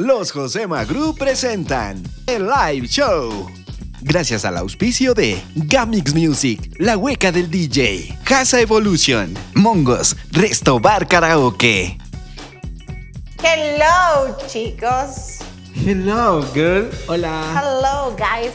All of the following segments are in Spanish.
Los Josema Group presentan el Live Show. Gracias al auspicio de Gamix Music, La Hueca del DJ, Casa Evolution, Mongos, Resto Bar Karaoke. Hello, chicos. Hello, girl. Hola. Hello, guys.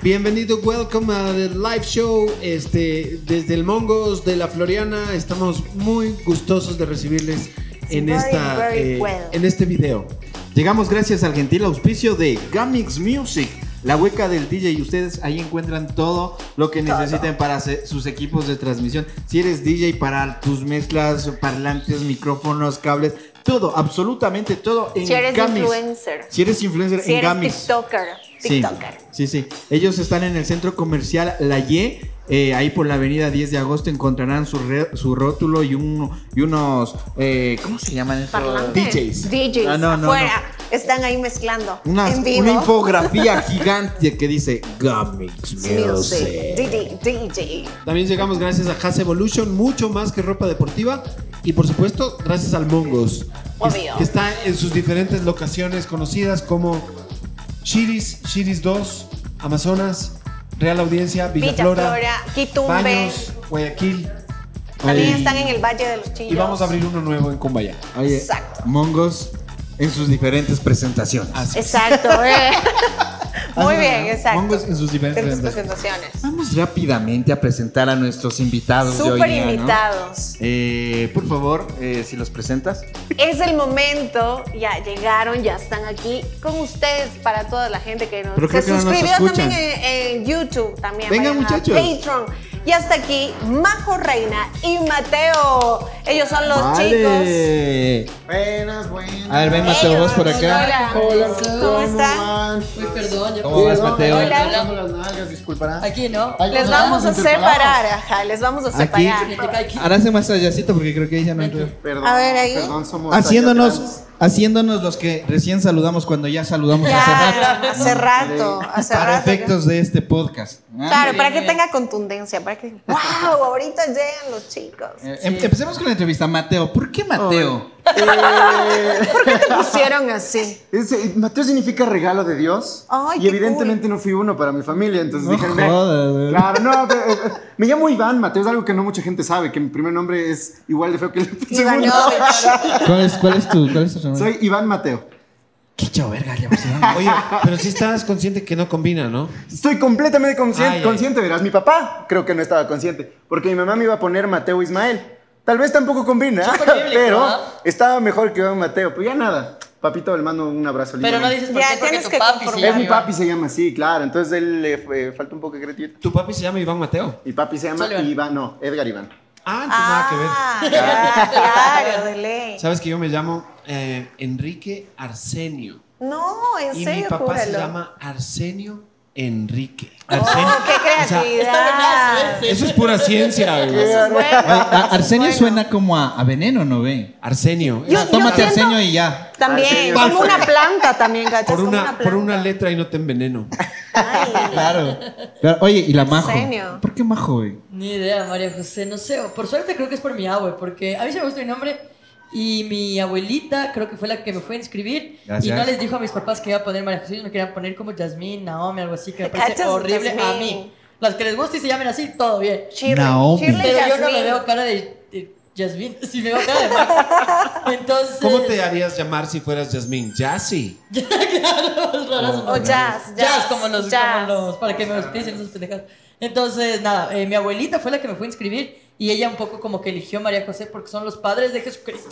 Bienvenido, welcome a the live show. Este, desde el Mongos de la Floriana, estamos muy gustosos de recibirles en Very, esta, very eh, well. en este video. Llegamos gracias al gentil auspicio de Gamix Music. La hueca del DJ y ustedes ahí encuentran todo lo que necesiten para sus equipos de transmisión. Si eres DJ para tus mezclas, parlantes, micrófonos, cables, todo, absolutamente todo en Si eres Gamix. influencer. Si eres influencer Si en eres Gamix. TikToker. Sí, TikToker. Sí, sí. Ellos están en el centro comercial La Y. eh, ahí por la avenida 10 de agosto encontrarán su, re- su rótulo y, un, y unos. eh, ¿Cómo se llaman esos? DJs. DJs. Ah, no, no, afuera. Están ahí mezclando. Unas- en vivo. una infografía gigante que dice Gamix Music. DJ. DJ. También llegamos gracias a Has Evolution, mucho más que ropa deportiva. Y por supuesto, gracias al Mongos, que, Obvio. que está en sus diferentes locaciones conocidas como Chiris, Chiris 2, Amazonas, Real Audiencia, Villa, Villa Flora, Quitumbe. Baños, Guayaquil. También Oye, están en el Valle de los Chillos. Y vamos a abrir uno nuevo en Cumbaya. Oye, Exacto. Mongos en sus diferentes presentaciones. Así. Exacto. eh. Muy bien, exacto. Mongos en sus diferentes En presentaciones. Vamos rápidamente a presentar a nuestros invitados de hoy ¿no? invitados. Eh, por favor, eh, si los presentas. Es el momento, ya llegaron, ya están aquí con ustedes para toda la gente que nos Pero se no nos suscribió también en, en YouTube también. Vengan, vayan a muchachos. Patreon. Y hasta aquí Majo Reina y Mateo. Ellos son los chicos. Vale. Buenas, buenas. A ver, ven Mateo, Ellos, vos por acá. Hola. ¿Cómo están? Uy, perdón, yo ¿Cómo vas, Mateo? Hola. Disculparán. Aquí no. Les vamos a separar, ajá, les vamos a separar. Aquí. Ahora hace más allácito porque creo que ella no entró. Perdón, A ver, ahí. Perdón, somos Haciéndonos, haciéndonos los que recién saludamos cuando ya saludamos hace rato. Hace rato, hace Para rato. efectos de este podcast. ¿Ah? Claro, para que tenga contundencia, para que, wow, ahorita llegan los chicos. Eh, em- Empecemos con la entrevista. Mateo, ¿por qué Mateo? ¿Por qué te pusieron así? Mateo significa regalo de Dios. Ay, y qué evidentemente no fui uno para mi familia, entonces No dije, "Me- jodas, güey. Claro, no, pero, eh, eh, me llamo Iván Mateo, es algo que no mucha gente sabe, que mi primer nombre es igual de feo que el segundo. ¿Cuál es, cuál es tu, cuál es tu nombre? Soy Iván Mateo. Qué chavo verga. Oye, pero si estás consciente que no combina, ¿no? Estoy completamente consciente, Ay, ay. consciente, verás. Mi papá creo que no estaba consciente, porque mi mamá me iba a poner Mateo Ismael. Tal vez tampoco combina, pero estaba mejor que Iván Mateo. Pues ya nada. Papito, le mando un abrazo. Pero no dices por Ya, qué, porque tu que papi se conformar. Es llama mi papi, se llama así, claro. Entonces él le fue- falta un poco de creatividad. Tu papi se llama Iván Mateo. Mi papi se llama. Iván, no, Edgar Iván. Ah, no tiene nada que ver. Ah, claro, de ley. Sabes que yo me llamo eh, Enrique Arsenio. No, en Y mi serio, papá se llama Arsenio Enrique. Oh, qué Está creatividad. buenazo ese. Eso es pura ciencia, güey. Eso es bueno. Arsenio Bueno. suena como a, a veneno, ¿no ve? Arsenio. Yo- Ah, tómate Arsenio y ya. También, Arsenio. como una planta también, ¿cachas? Por una, planta. por una letra y no te enveneno. Ay, Claro. Claro, Oye, ¿y la Majo? Arsenio. ¿Por qué Majo, güey? Ni idea, María José, no sé. Por suerte creo que es por mi abue, porque a mí se me gusta mi nombre y mi abuelita creo que fue la que me fue a inscribir Gracias. y no les dijo a mis papás que iba a poner María José, me querían poner como Jasmine, Naomi, algo así, que me parece horrible a Jasmine. mí. Las que les guste y se llamen así, todo bien. Shirley, Naomi. Shirley Pero yo no me Jasmine. veo cara de, de Jasmine, si me veo cara de. Entonces. ¿Cómo te harías llamar si fueras Jasmine? Jassy. claro, raras O jazz, Jazz, jazz, como los, jazz. como los, para que me auspicien esas pendejadas. Entonces, nada, eh, mi abuelita fue la que me fue a inscribir y ella un poco como que eligió a María José porque son los padres de Jesucristo.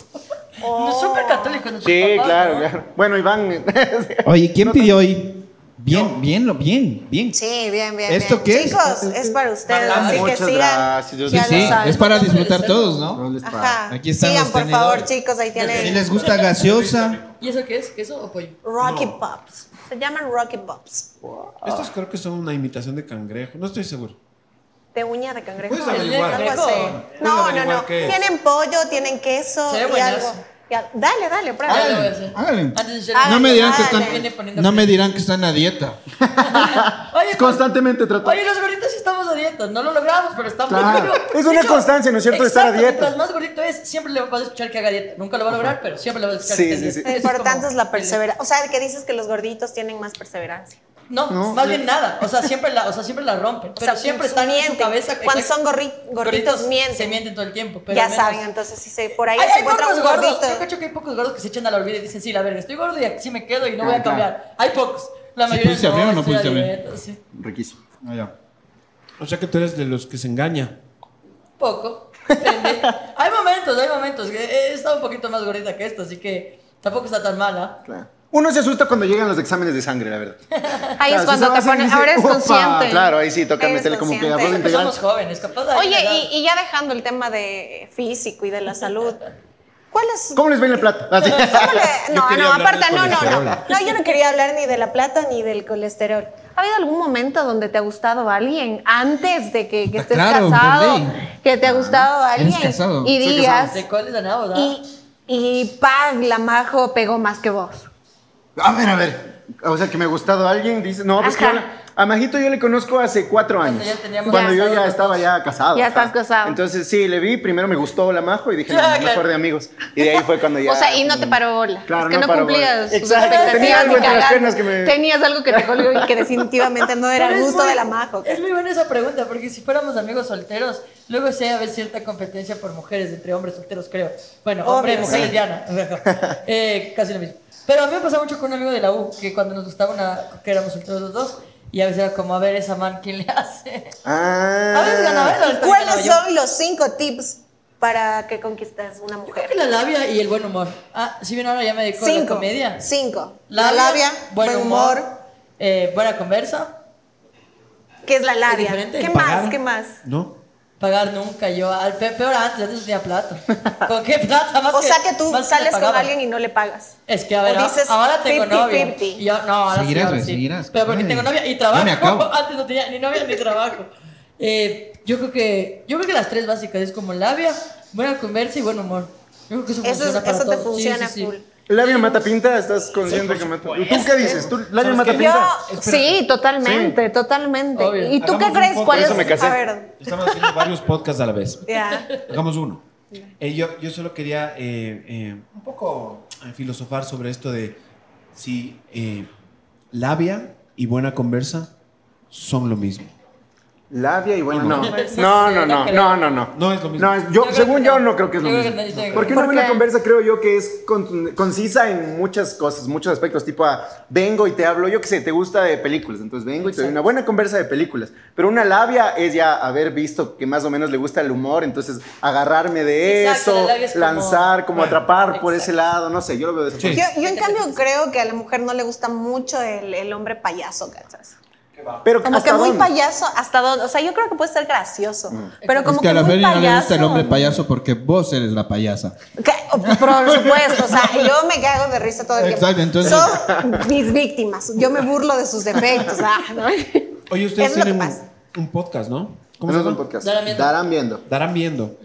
Oh. No súper católicos nuestros Sí, papás, claro, ¿no? claro. Bueno, Iván. Oye, ¿quién pidió hoy? Bien, bien, bien, bien. Sí, bien, bien. ¿Esto bien. qué es? Chicos, es para ustedes, así que Muchas sigan. gracias, Sí, sí, es para ¿Cómo disfrutar todos, No ¿no? Ajá. Aquí están Sigan, los por favor, chicos, ahí Si tienen les gusta gaseosa, ¿Y eso qué es? ¿Queso o pollo? Rocky Pops. Se llaman Rocky Pops. Estos creo que son una imitación de cangrejo. No estoy seguro. De uña de cangrejo. Puedes algo averiguar. así. Cangrejo. No, no, no. Tienen pollo, tienen queso Se ve y algo. Ya, dale, dale, prueba. No me dirán que están, no me dirán que están a dieta. Oye, Constantemente trato. Oye, los gorditos sí estamos a dieta. No lo logramos, pero estamos. Claro. Es una constancia, ¿no es cierto?, de estar a dieta. Mientras más gordito es, siempre le vas a escuchar que haga dieta. Nunca lo va a lograr, pero siempre le vas a escuchar Sí, que haga sí, dieta. sí. Lo es importante como es la perseverancia. O sea, que dices que los gorditos tienen más perseverancia. No, No, más bien nada. O sea, siempre la, o sea, siempre la rompen. O Pero sea, siempre están en su mienten. cabeza. Cuando exacto. son gorri- gorditos, mienten. Se mienten todo el tiempo. Pero ya menos- saben, entonces si se, por ahí Hay, se hay encuentra pocos un gordos. gordito. Yo cacho que hay pocos gordos que se echan a la olvida y dicen, sí, la verga, estoy gordo y aquí me quedo y no voy a cambiar. Hay pocos. La ¿Sí mayoría pudiste abrir o no pudiste abrir? sí. Riquísimo. Ah, ya. O sea que tú eres de los que se engaña. Poco. Depende. hay momentos, hay momentos. He estado un poquito más gordita que esto, así que tampoco está tan mala. Claro. Uno se asusta cuando llegan los exámenes de sangre, la verdad. Ahí es Claro, cuando si te hacer, ahora dice, consciente. Claro, ahí sí toca meterle como que Porque integral. somos jóvenes, capaz de Oye, y, y ya dejando el tema de físico y de la salud, ¿cuál es? ¿Cómo les ven la plata? Así. ¿Cómo le- No, no, aparte, no, no, no. No, yo no quería hablar ni de la plata ni del colesterol. ¿Ha habido algún momento donde te ha gustado alguien antes de que, que Ah, estés claro, casado? Que te ha gustado alguien ¿Eres casado? y digas ¿De cuál es la nada? y y pag la majo pegó más que vos. A ver, a ver. O sea, que me ha gustado alguien, dice. No, pues que Ajá. a Majito yo le conozco hace cuatro Cuando años. ya teníamos Cuando yo casado ya estaba ya casado. Ya estás casado. Entonces sí, le vi, primero me gustó la Majo y dije, no, Ah, mejor claro. de amigos. Y de ahí fue cuando ya. o sea, y no te paró bola. Claro, es que no no, cumplías Exacto, tenía algo entre las piernas que me- Tenías algo que te colgó y que definitivamente no era el gusto muy- de la majo. Es muy buena esa pregunta, porque si fuéramos amigos solteros, luego sí hay cierta competencia por mujeres entre hombres solteros, creo. Bueno, hombre mujer sí. lesbiana. eh, casi lo mismo. Pero a mí me pasaba mucho con un amigo de la U, que cuando nos gustaba una, que éramos solteros los dos, y a veces era como, a ver, esa man, ¿quién le hace? A veces ganaba él, a Ah. veces ganaba ¿Cuáles yo. son los cinco tips para que conquistes una Creo mujer? que la labia y el buen humor. Ah, si bien ahora ya me dedico a la Cinco. comedia. Cinco. Labia, la labia, buen humor. eh, buena conversa, ¿Qué es la labia? ¿Qué más? ¿Qué más? ¿No? Pagar nunca. Yo, al pe- peor antes, antes no tenía plata. ¿Con qué plata? Más O sea que tú que sales me con alguien y no le pagas. Es que a ver, dices ahora tengo 50, novia. 50. Y yo, no, ahora sí, Seguirás, ahora güey, sí. seguirás. Pero porque Ay. tengo novia y trabajo. me acabo. Antes no tenía ni novia ni trabajo. Eh, yo creo que yo creo que las tres básicas es como labia, buena conversa y buen humor. Yo creo que eso, Eso, funciona es- para eso te todo. Sí, funciona sí, sí. full. Labia mata pinta, ¿estás consciente que mata? ¿Tú qué dices? ¿Tú, labia ¿Sabes mata qué? pinta? Yo, sí, totalmente, totalmente. Obvio. ¿Y tú qué Hagamos crees? ¿Cuál es? eso me casé. A ver, Estamos haciendo varios podcasts a la vez. ya. Hagamos uno. Eh, yo, yo solo quería eh, eh, un poco filosofar sobre esto de si eh, labia y buena conversa son lo mismo. Labia y bueno, no. Pues, No, no no, no, no no, no, no. Es lo mismo. No, es- yo, Yo creo según yo, no. no creo que es lo mismo. Porque una ¿Por buena conversa creo yo que es con- concisa en muchas cosas, muchos aspectos, tipo a, vengo y te hablo, yo qué sé, te gusta de películas, entonces vengo y te doy una buena conversa de películas. Pero una labia es ya haber visto que más o menos le gusta el humor, entonces agarrarme de Exacto, eso, es como- lanzar, como Bueno, atrapar por ese exacto. lado, no sé, yo lo veo de esa Sí. forma. Yo, yo en cambio creo que a la mujer no le gusta mucho el, el hombre payaso, ¿cachas? Pero Como ¿hasta que muy dónde? payaso, hasta dónde, o sea, yo creo que puede ser gracioso, pero como es que a la muy Feli no le gusta el hombre payaso porque vos eres la payasa. Que- Por supuesto, o sea, yo me cago de risa todo el tiempo. Exacto, entonces- Son mis víctimas, yo me burlo de sus defectos. ah, ¿no? Oye, ustedes que tienen un, un podcast, ¿no? ¿Cómo se Tenemos un llama? podcast. Darán viendo. Darán viendo. Darán viendo.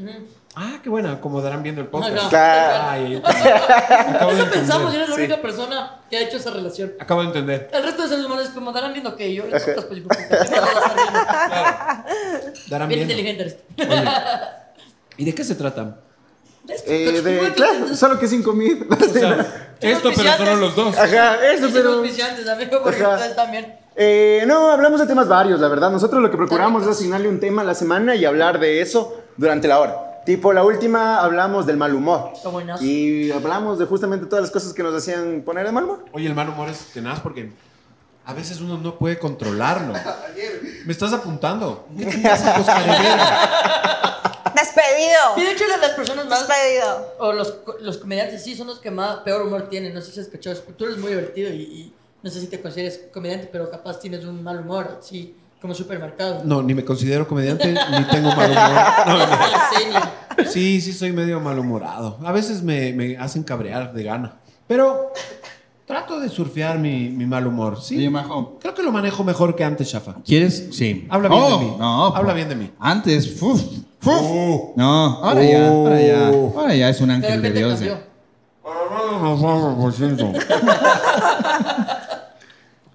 Ah, qué buena, como darán viendo el podcast. Ajá. Claro. Ay, de Eso pensamos, y entender. eres la única persona que ha hecho esa relación. Acabo de entender. El resto de seres humanos es como darán viendo que yo. el podcast, pues, ¿por qué no lo vas a estar viendo? Darán Bien viendo. inteligente eres. Oye, ¿Y de qué se trata? Eh, de, claro, solo que cinco mil. O sea, esto, pero solo los dos. Ajá, Hicimos pero... auspiciantes, amigo, porque Ajá. ustedes también. Eh, no, hablamos de temas varios, la verdad. Nosotros lo que procuramos es asignarle un tema a la semana y hablar de eso durante la hora. Tipo, la última hablamos del mal humor. Buenazo. Y hablamos de justamente todas las cosas que nos hacían poner de mal humor. Oye, el mal humor es tenaz porque a veces uno no puede controlarlo. Me estás apuntando. ¿Qué te pasa, Oscar Herrera? Y Despedido. de hecho, las, las personas más. Despedido. O los, los comediantes sí son los que más peor humor tienen. No sé si has escuchado. Tú eres muy divertido y, y no sé si te consideres comediante, pero capaz tienes un mal humor, sí, como supermercado. No, ni me considero comediante, ni tengo mal humor. No. Sí, sí, soy medio malhumorado. A veces me, me hacen cabrear de gana. Pero trato de surfear mi, mi mal humor. Sí. Oye, Majo. Creo que lo manejo mejor que antes, Shafa. ¿Quieres? Sí. Habla bien Oh, de mí. No, Habla po- bien de mí. Antes, uf, uf. Oh. No, ahora ya, ahora ya. Oh. Ahora ya es un ángel ¿qué de Dios. eh.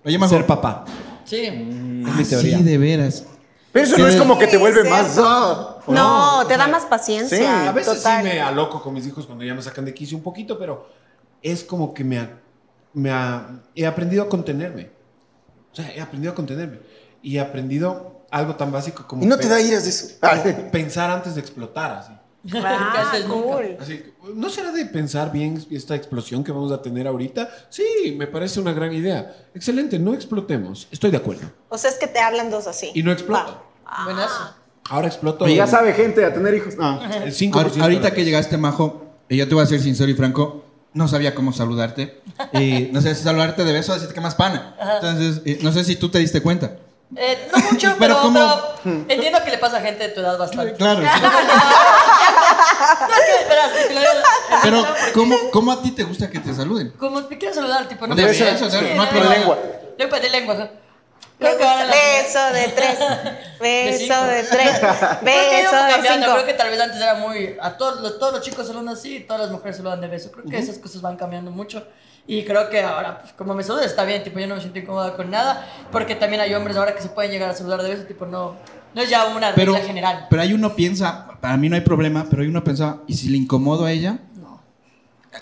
Oye, Majo. Ser papá. Sí. Es mi Ah, teoría. sí, de veras. Pero eso no es como que te Sí, vuelve sí. más. ah, ¿o No, te da sea, más sí, paciencia. A veces total. sí me aloco con mis hijos cuando ya me sacan de quicio un poquito, pero es como que me, ha- me ha- he aprendido a contenerme. O sea, he aprendido a contenerme. Y he aprendido algo tan básico como Y no te da iras de eso. Pensar antes de explotar. Así. Ah, cool. Así, ¿no será de pensar bien esta explosión que vamos a tener ahorita? Sí, me parece una gran idea. Excelente, no explotemos. Estoy de acuerdo. O sea, es que te hablan dos así. Y no exploto. Va. Buenazo. Ahora exploto. Y ya el- sabe gente a tener hijos. No. El 5%. Ahor- Ahorita que llegaste, Majo, y yo te voy a ser sincero y franco, no sabía cómo saludarte. Y no sé si saludarte de beso o decirte que más pana. Entonces, no sé si tú te diste cuenta. Eh, no mucho, Pero pero, entiendo que le pasa a gente de tu edad bastante. Claro. sí. No, es que, verás, es que lo digo- Pero, ¿cómo, ¿cómo a ti te gusta que te saluden? Como te quiero saludar, tipo, no De me- beso, o sea, Sí, no hay lengua. Lengua, de lengua. ajá. Me Creo que ahora gusta. la- Beso de tres. Beso de tres. Beso de cambiando. cinco. Creo que tal vez antes era muy. A todos los, todos los chicos saludan así y todas las mujeres saludan de beso. Creo que esas cosas van cambiando mucho. Y creo que ahora, pues, como me saludas, está bien. Tipo, yo no me siento incómoda con nada. Porque también hay hombres ahora que se pueden llegar a saludar de beso. Tipo, no, no es ya una Pero, regla general. pero ahí uno piensa, para mí no hay problema, pero ahí uno pensaba, ¿y si le incomodo a ella? No.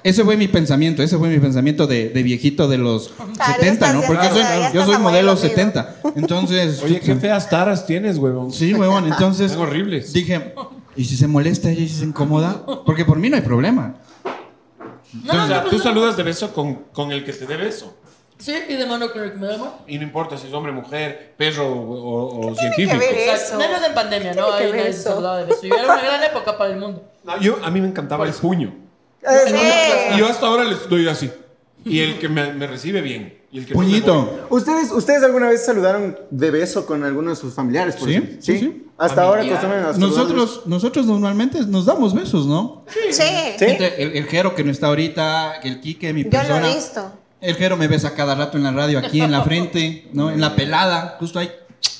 Ese fue mi pensamiento, ese fue mi pensamiento de, de viejito de los ya 70, ¿no? Porque yo soy, yo soy modelo amigo. 70. Entonces, Oye, qué feas taras tienes, huevón. Sí, huevón, entonces. Son horribles. Dije, ¿y si se molesta ella y si se incomoda? Porque por mí no hay problema. No, o sea, no, tú no, saludas de beso con, con el que te dé beso. Sí, y de mano con el que me da amor. Y no importa si es hombre, mujer, perro o, o tiene científico. que ver. Eso. Menos en pandemia, ¿no? Tiene Ahí nadie se de beso. Y era una gran época para el mundo. No, yo, a mí me encantaba el puño. Sí. Y yo hasta ahora les doy así. Y el que me, me recibe bien. Y el. Puñito. ¿Ustedes, ¿Ustedes alguna vez saludaron de beso con alguno de sus familiares? por Sí, ejemplo? sí, sí. Hasta ahora acostumbran. Nosotros, nosotros normalmente nos damos besos, ¿no? Sí. ¿Sí? Gente, El, el Jero que no está ahorita, el Quique, mi Yo lo persona. he visto. El Jero me besa cada rato en la radio, aquí en la frente, ¿no? En la pelada, justo ahí.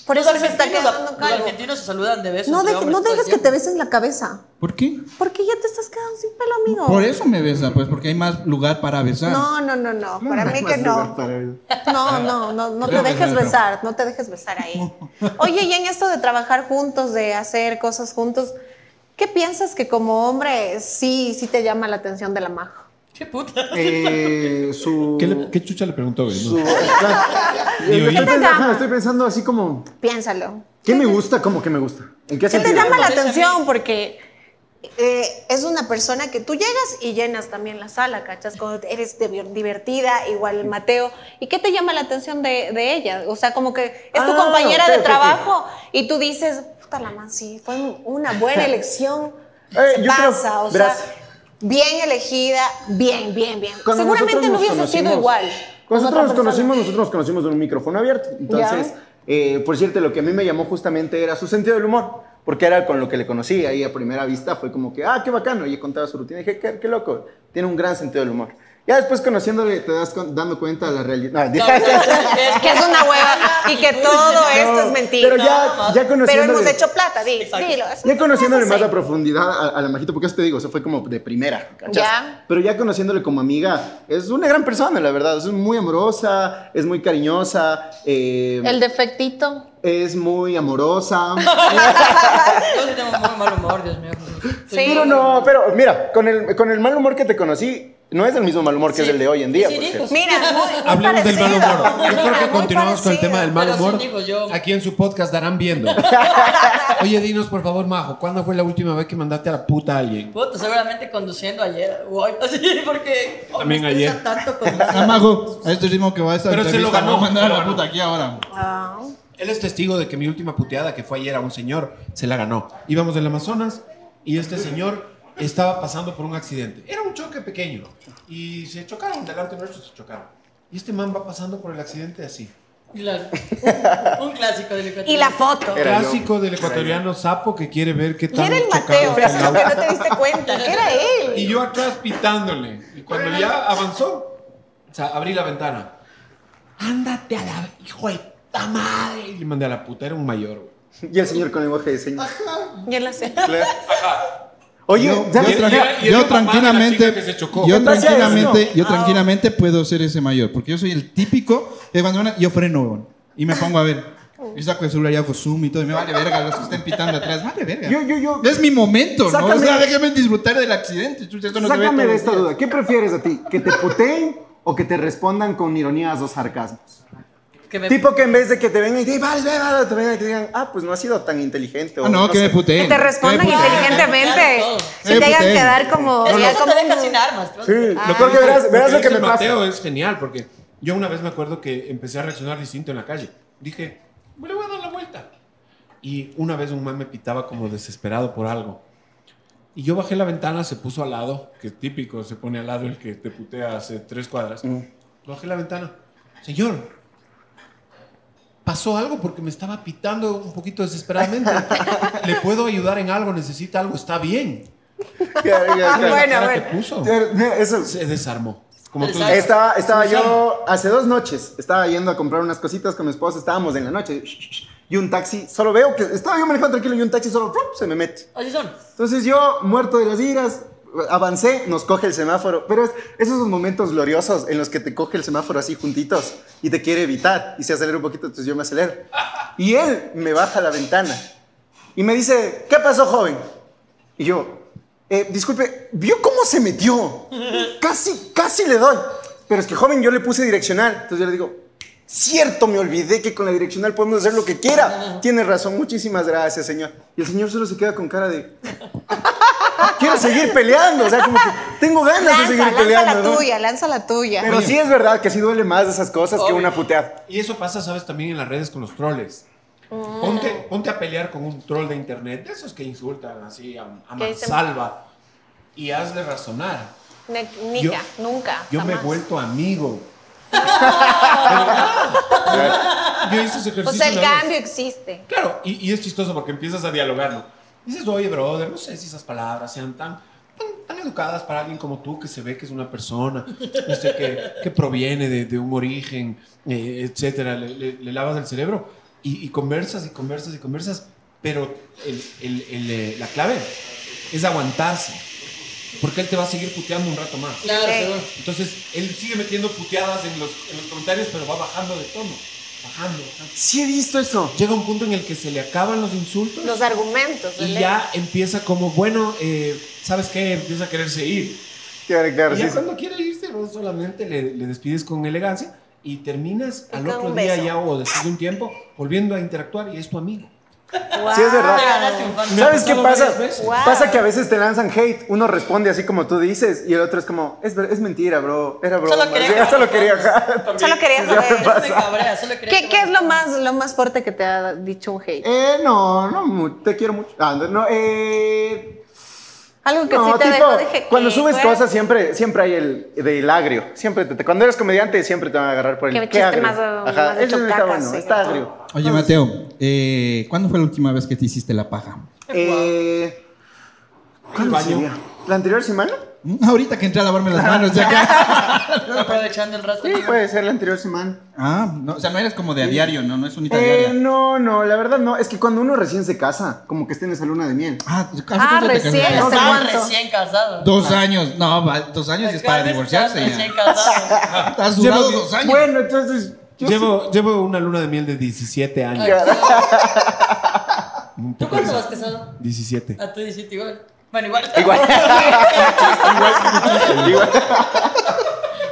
Por Los eso se está quedando los argentinos se saludan de besos. No, de no dejes que te besen la cabeza. ¿Por qué? Porque ya te estás quedando sin pelo, amigo. Por eso me besa, pues, porque hay más lugar para besar. No, no, no, no. Para mí que no. No, no, no, no te dejes besar, no te dejes besar ahí. Oye, y en esto de trabajar juntos, de hacer cosas juntos, ¿qué piensas que como hombre sí, sí te llama la atención de la majo? ¿Qué puta? Eh, su... ¿Qué, le- qué chucha le preguntó, güey? su- No. Estoy, pensando, ajá, estoy pensando así como... Piénsalo. ¿Qué me gusta? ¿Cómo que me gusta? ¿En qué ¿Qué te llama la atención? Porque eh, es una persona que tú llegas y llenas también la sala, ¿cachas? Cuando eres div- divertida, igual el Mateo. ¿Y qué te llama la atención de, de ella? O sea, como que es tu Ah, compañera de trabajo y tú dices, puta la man, sí, fue una buena elección. Eh, Se creo- pasa, o verás. sea, bien elegida, bien, bien, bien. Cuando Seguramente no hubiese sido igual. Cuando nosotros nos conocimos, nosotros nos conocimos de un micrófono abierto. Entonces, eh, por cierto, lo que a mí me llamó justamente era su sentido del humor. Porque era con lo que le conocí ahí a primera vista. Fue como que, ah, qué bacano. Y contaba su rutina. Y dije, qué, qué loco. Tiene un gran sentido del humor. Ya después conociéndole, te das con- dando cuenta de la realidad. No, No, dije- Es que es una hueva y que todo esto es mentira. Pero ya, ya Pero conociéndole. hemos hecho plata, di- dilo. Ya no conociéndole más a profundidad a, a la majito, porque eso te digo, eso fue como de primera, ¿cachas? Ya. Pero ya conociéndole como amiga, es una gran persona, la verdad. Es muy amorosa, es muy cariñosa, eh, El defectito. es muy amorosa. Yo tengo muy mal humor, Dios mío. Sí. pero no, pero mira, con el, con el mal humor que te conocí, no es el mismo mal humor que es Sí. el de hoy en día. Por cierto. Mira, muy, Hablemos del mal parecido. humor. Yo creo que continuamos con el tema del mal humor. Aquí en su podcast darán viendo. Oye, dinos por favor, Majo, ¿cuándo fue la última vez que mandaste a la puta a alguien? Puta, seguramente conduciendo ayer hoy, así, porque oh, También ayer. tanto Ah, Mago, a este ritmo que va a esta Pero se lo ganó, voy a mandar a la puta aquí ahora. Ah. Él es testigo de que mi última puteada, que fue ayer a un señor, se la ganó. Íbamos del Amazonas y este señor estaba pasando por un accidente. Era un choque pequeño y se chocaron, delante nuestro se chocaron. Y este man va pasando por el accidente así. Claro. Un clásico del ecuatoriano. Y la foto. Era Clásico yo. del ecuatoriano sapo que quiere ver qué Y tan era el Mateo, está el que no te diste cuenta, que era él. Y yo atrás pitándole. Y cuando ya avanzó, o sea, abrí la ventana. Ándate a la hijo de ta madre. Y le mandé a la puta, era un mayor. güey. Y el señor con lenguaje de señas. Y él hace. Oye, Yo, yo tra- Y- y el yo de tranquilamente, yo En base a tranquilamente, yo tranquilamente puedo ser ese mayor, porque yo soy el típico que cuando van a- yo freno y me pongo a ver. Y saco el celular y hago zoom y todo, y me vale verga los que estén pitando atrás, vale verga. Yo- yo- yo- es mi momento, ¿no? O Sácame- sea, déjame disfrutar del accidente. chucha, no Sácame de esta duda. ¿Qué prefieres a ti? ¿Que te puteen o que te respondan con ironías o sarcasmos? Que me- Tipo que en vez de que te vengan y te digan, vale, vale, vale", te vengan y te digan, ah, pues no has sido tan inteligente. o Ah, no, que sé. me puteen. Que te respondan Que inteligentemente. Que te hagan quedar como. Es que eso como te deja sin armas. Sí, Ah. lo peor que verás, verás lo que me pasa. Mateo es genial porque yo una vez me acuerdo que empecé a reaccionar distinto en la calle. Dije, le voy a dar la vuelta. Y una vez un man me pitaba como desesperado por algo. Y yo bajé la ventana, se puso al lado, que típico, se pone al lado el que te putea hace tres cuadras. Bajé la ventana. Señor, pasó algo porque me estaba pitando un poquito desesperadamente. ¿Le puedo ayudar en algo? ¿Necesita algo? Está bien. Bueno, bueno. puso. Eso, Se desarmó. Como tú. Estaba, estaba yo hace dos noches, estaba yendo a comprar unas cositas con mi esposa, estábamos en la noche y un taxi, solo veo que estaba yo manejando tranquilo y un taxi solo se me mete. Así son. Entonces yo, muerto de las iras, avancé, nos coge el semáforo, pero es esos son momentos gloriosos en los que te coge el semáforo así juntitos y te quiere evitar y se acelera un poquito, entonces yo me acelero. Y él me baja la ventana y me dice, ¿qué pasó, joven? Y yo, "Eh, disculpe, ¿vio cómo se metió? Casi, casi le doy. Pero es que, joven, yo le puse direccional. Entonces yo le digo, cierto, me olvidé que con la direccional podemos hacer lo que quiera. Tiene razón, muchísimas gracias, señor. Y el señor solo se queda con cara de... Quiero seguir peleando, o sea, como que tengo ganas de Lanza, seguir lanza peleando. la ¿no? tuya, lanza la tuya. Pero sí es verdad que sí duele más de esas cosas que una puteada. Y eso pasa, sabes, también en las redes con los troles. Ponte, ponte a pelear con un troll de internet, de esos que insultan así a, a mansalva, y hazle razonar. Ne- Yo- Nica, nunca. Yo me he vuelto amigo. Yo hice ese ejercicio. O sea, el vez. cambio existe. Claro, y, y es chistoso porque empiezas a dialogarlo. Dices, oye, brother, no sé si esas palabras sean tan, tan, tan educadas para alguien como tú, que se ve que es una persona, no sé, que, que proviene de, de un origen, eh, etcétera. Le, le- le lavas el cerebro y, y conversas y conversas y conversas, pero el- el- el, eh, la clave es aguantarse, porque él te va a seguir puteando un rato más. Claro, Sí. seguro. Entonces, él sigue metiendo puteadas en los, en los comentarios, pero va bajando de tono. Bajando, bajando. Sí he visto eso. Llega un punto en el que se le acaban los insultos Los argumentos. y ya empieza como, bueno, eh, ¿sabes qué? Empieza a quererse ir. Claro, claro, y sí, ya sí. cuando quiere irse, vos solamente le, le despides con elegancia y terminas al otro día ya o después de un tiempo volviendo a interactuar y es tu amigo. Wow. Sí, es verdad. ¿Sabes qué pasa? Wow. Pasa que a veces te lanzan hate, uno responde así como tú dices y el otro es como, es, es mentira, bro, era broma. Solo quería solo quería. Solo quería saber. Eso me pasa. cabrea, solo quería ¿Qué, que qué me- es lo más, lo más fuerte que te ha dicho un hate? Eh, no, no, te quiero mucho. Ah, no, no, eh, Algo que no, sí te tipo, dejó, dije cuando ¿qué? subes Fue- cosas siempre, siempre hay el del agrio. Siempre te, te- cuando eres comediante siempre te van a agarrar por el Que qué chiste agrio. más, Ajá, más ese está bueno, sí. está agrio. Oye, Mateo, eh, ¿cuándo fue la última vez que te hiciste la paja? Eh, ¿Cuándo sería? ¿La anterior semana? Ahorita que entré a lavarme las manos de acá. Aprovechando el rato. Sí, puede ser la anterior semana. Ah, no, o sea, no eres como de a diario, ¿no? No es unita Eh, diaria. no, no, la verdad no. Es que cuando uno recién se casa, como que está en esa luna de miel. Ah, ¿hace Ah, recién, cuánto? recién casado. Dos años. No, va, dos años es para divorciarse estás Recién ya. casado. Has durado Llevo- dos años. Bueno, entonces. yo Llevo, llevo una luna de miel de 17 años. ¿Tú cuánto vas casado? 17. A tu 17 igual. Bueno, igual. Igual. Igual.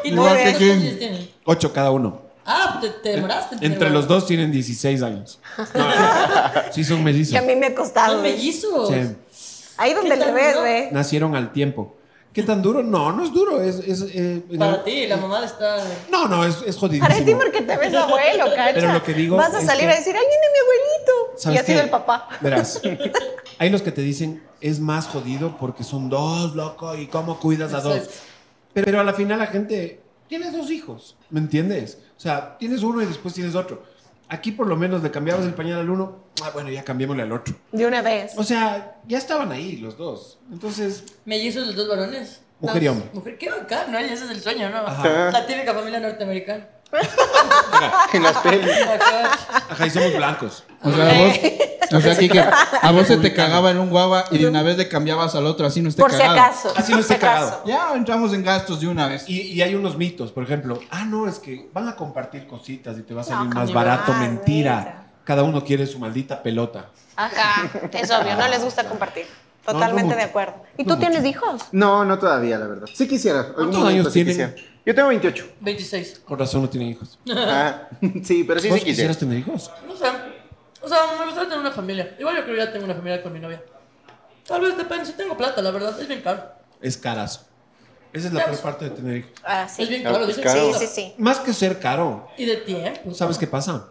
¿Y tú Igual que cuántos quién. 8 cada uno. Ah, te, te demoraste. en Entre los dos tienen 16 años. No, sí, son mellizos. Que a mí me ha costado. Son mellizos. Sí. Ahí donde ¿Qué le ves, ve. Nacieron al tiempo. ¿Qué tan duro? No, no es duro. Es, es, eh, Para el- ti, la mamá está. No, no, es, es jodidísimo. Para ti porque te ves abuelo, cacha. Pero lo que digo Vas a salir que- a decir, ay, viene mi abuelito. Y ¿Sabes ha sido qué? el papá. Verás, hay los que te dicen es más jodido porque son dos, loco, y cómo cuidas a dos. Pero, pero a la final la gente, tienes dos hijos, ¿me entiendes? O sea, tienes uno y después tienes otro. Aquí por lo menos le cambiabas el pañal al uno, ah, bueno, ya cambiémosle al otro. De una vez. O sea, ya estaban ahí los dos. Entonces, Mellizos los dos varones. Mujer y hombre. Mujer, qué bacán, ¿no? Y ese es el sueño, ¿no? Ajá. La típica familia norteamericana. En las pelis. Ajá, y somos blancos. O sea, a vos, o sea, Kike, a vos se te cagaba en un guagua y de una vez le cambiabas al otro, así no esté Por si cagado. acaso. Así no si esté cagado. Ya entramos en gastos de una vez. Y, y hay unos mitos, por ejemplo, ah, no, es que van a compartir cositas y te va a salir No, más barato. Mentira. Cada uno quiere su maldita pelota. Ajá, es obvio, no les gusta compartir. Totalmente no de mucho. acuerdo. ¿Y No tú tienes hijos? No, no todavía, la verdad. Sí quisiera. algún ¿Cuántos momento años sí tienen? quisiera. Yo tengo 28. 26. Con razón no tienen hijos. Ah, sí, pero sí, ¿Vos sí quisiera. quisieras tener hijos? No sé. O sea, me gustaría tener una familia. Igual yo creo que ya tengo una familia con mi novia. Tal vez depende. Si tengo plata, la verdad. Es bien caro. Es carazo. Esa es la peor parte de tener hijos. Ah, sí. Es bien Ah, caro. dicen Sí, sí, sí. Más que ser caro, Y de tiempo. ¿sabes qué pasa?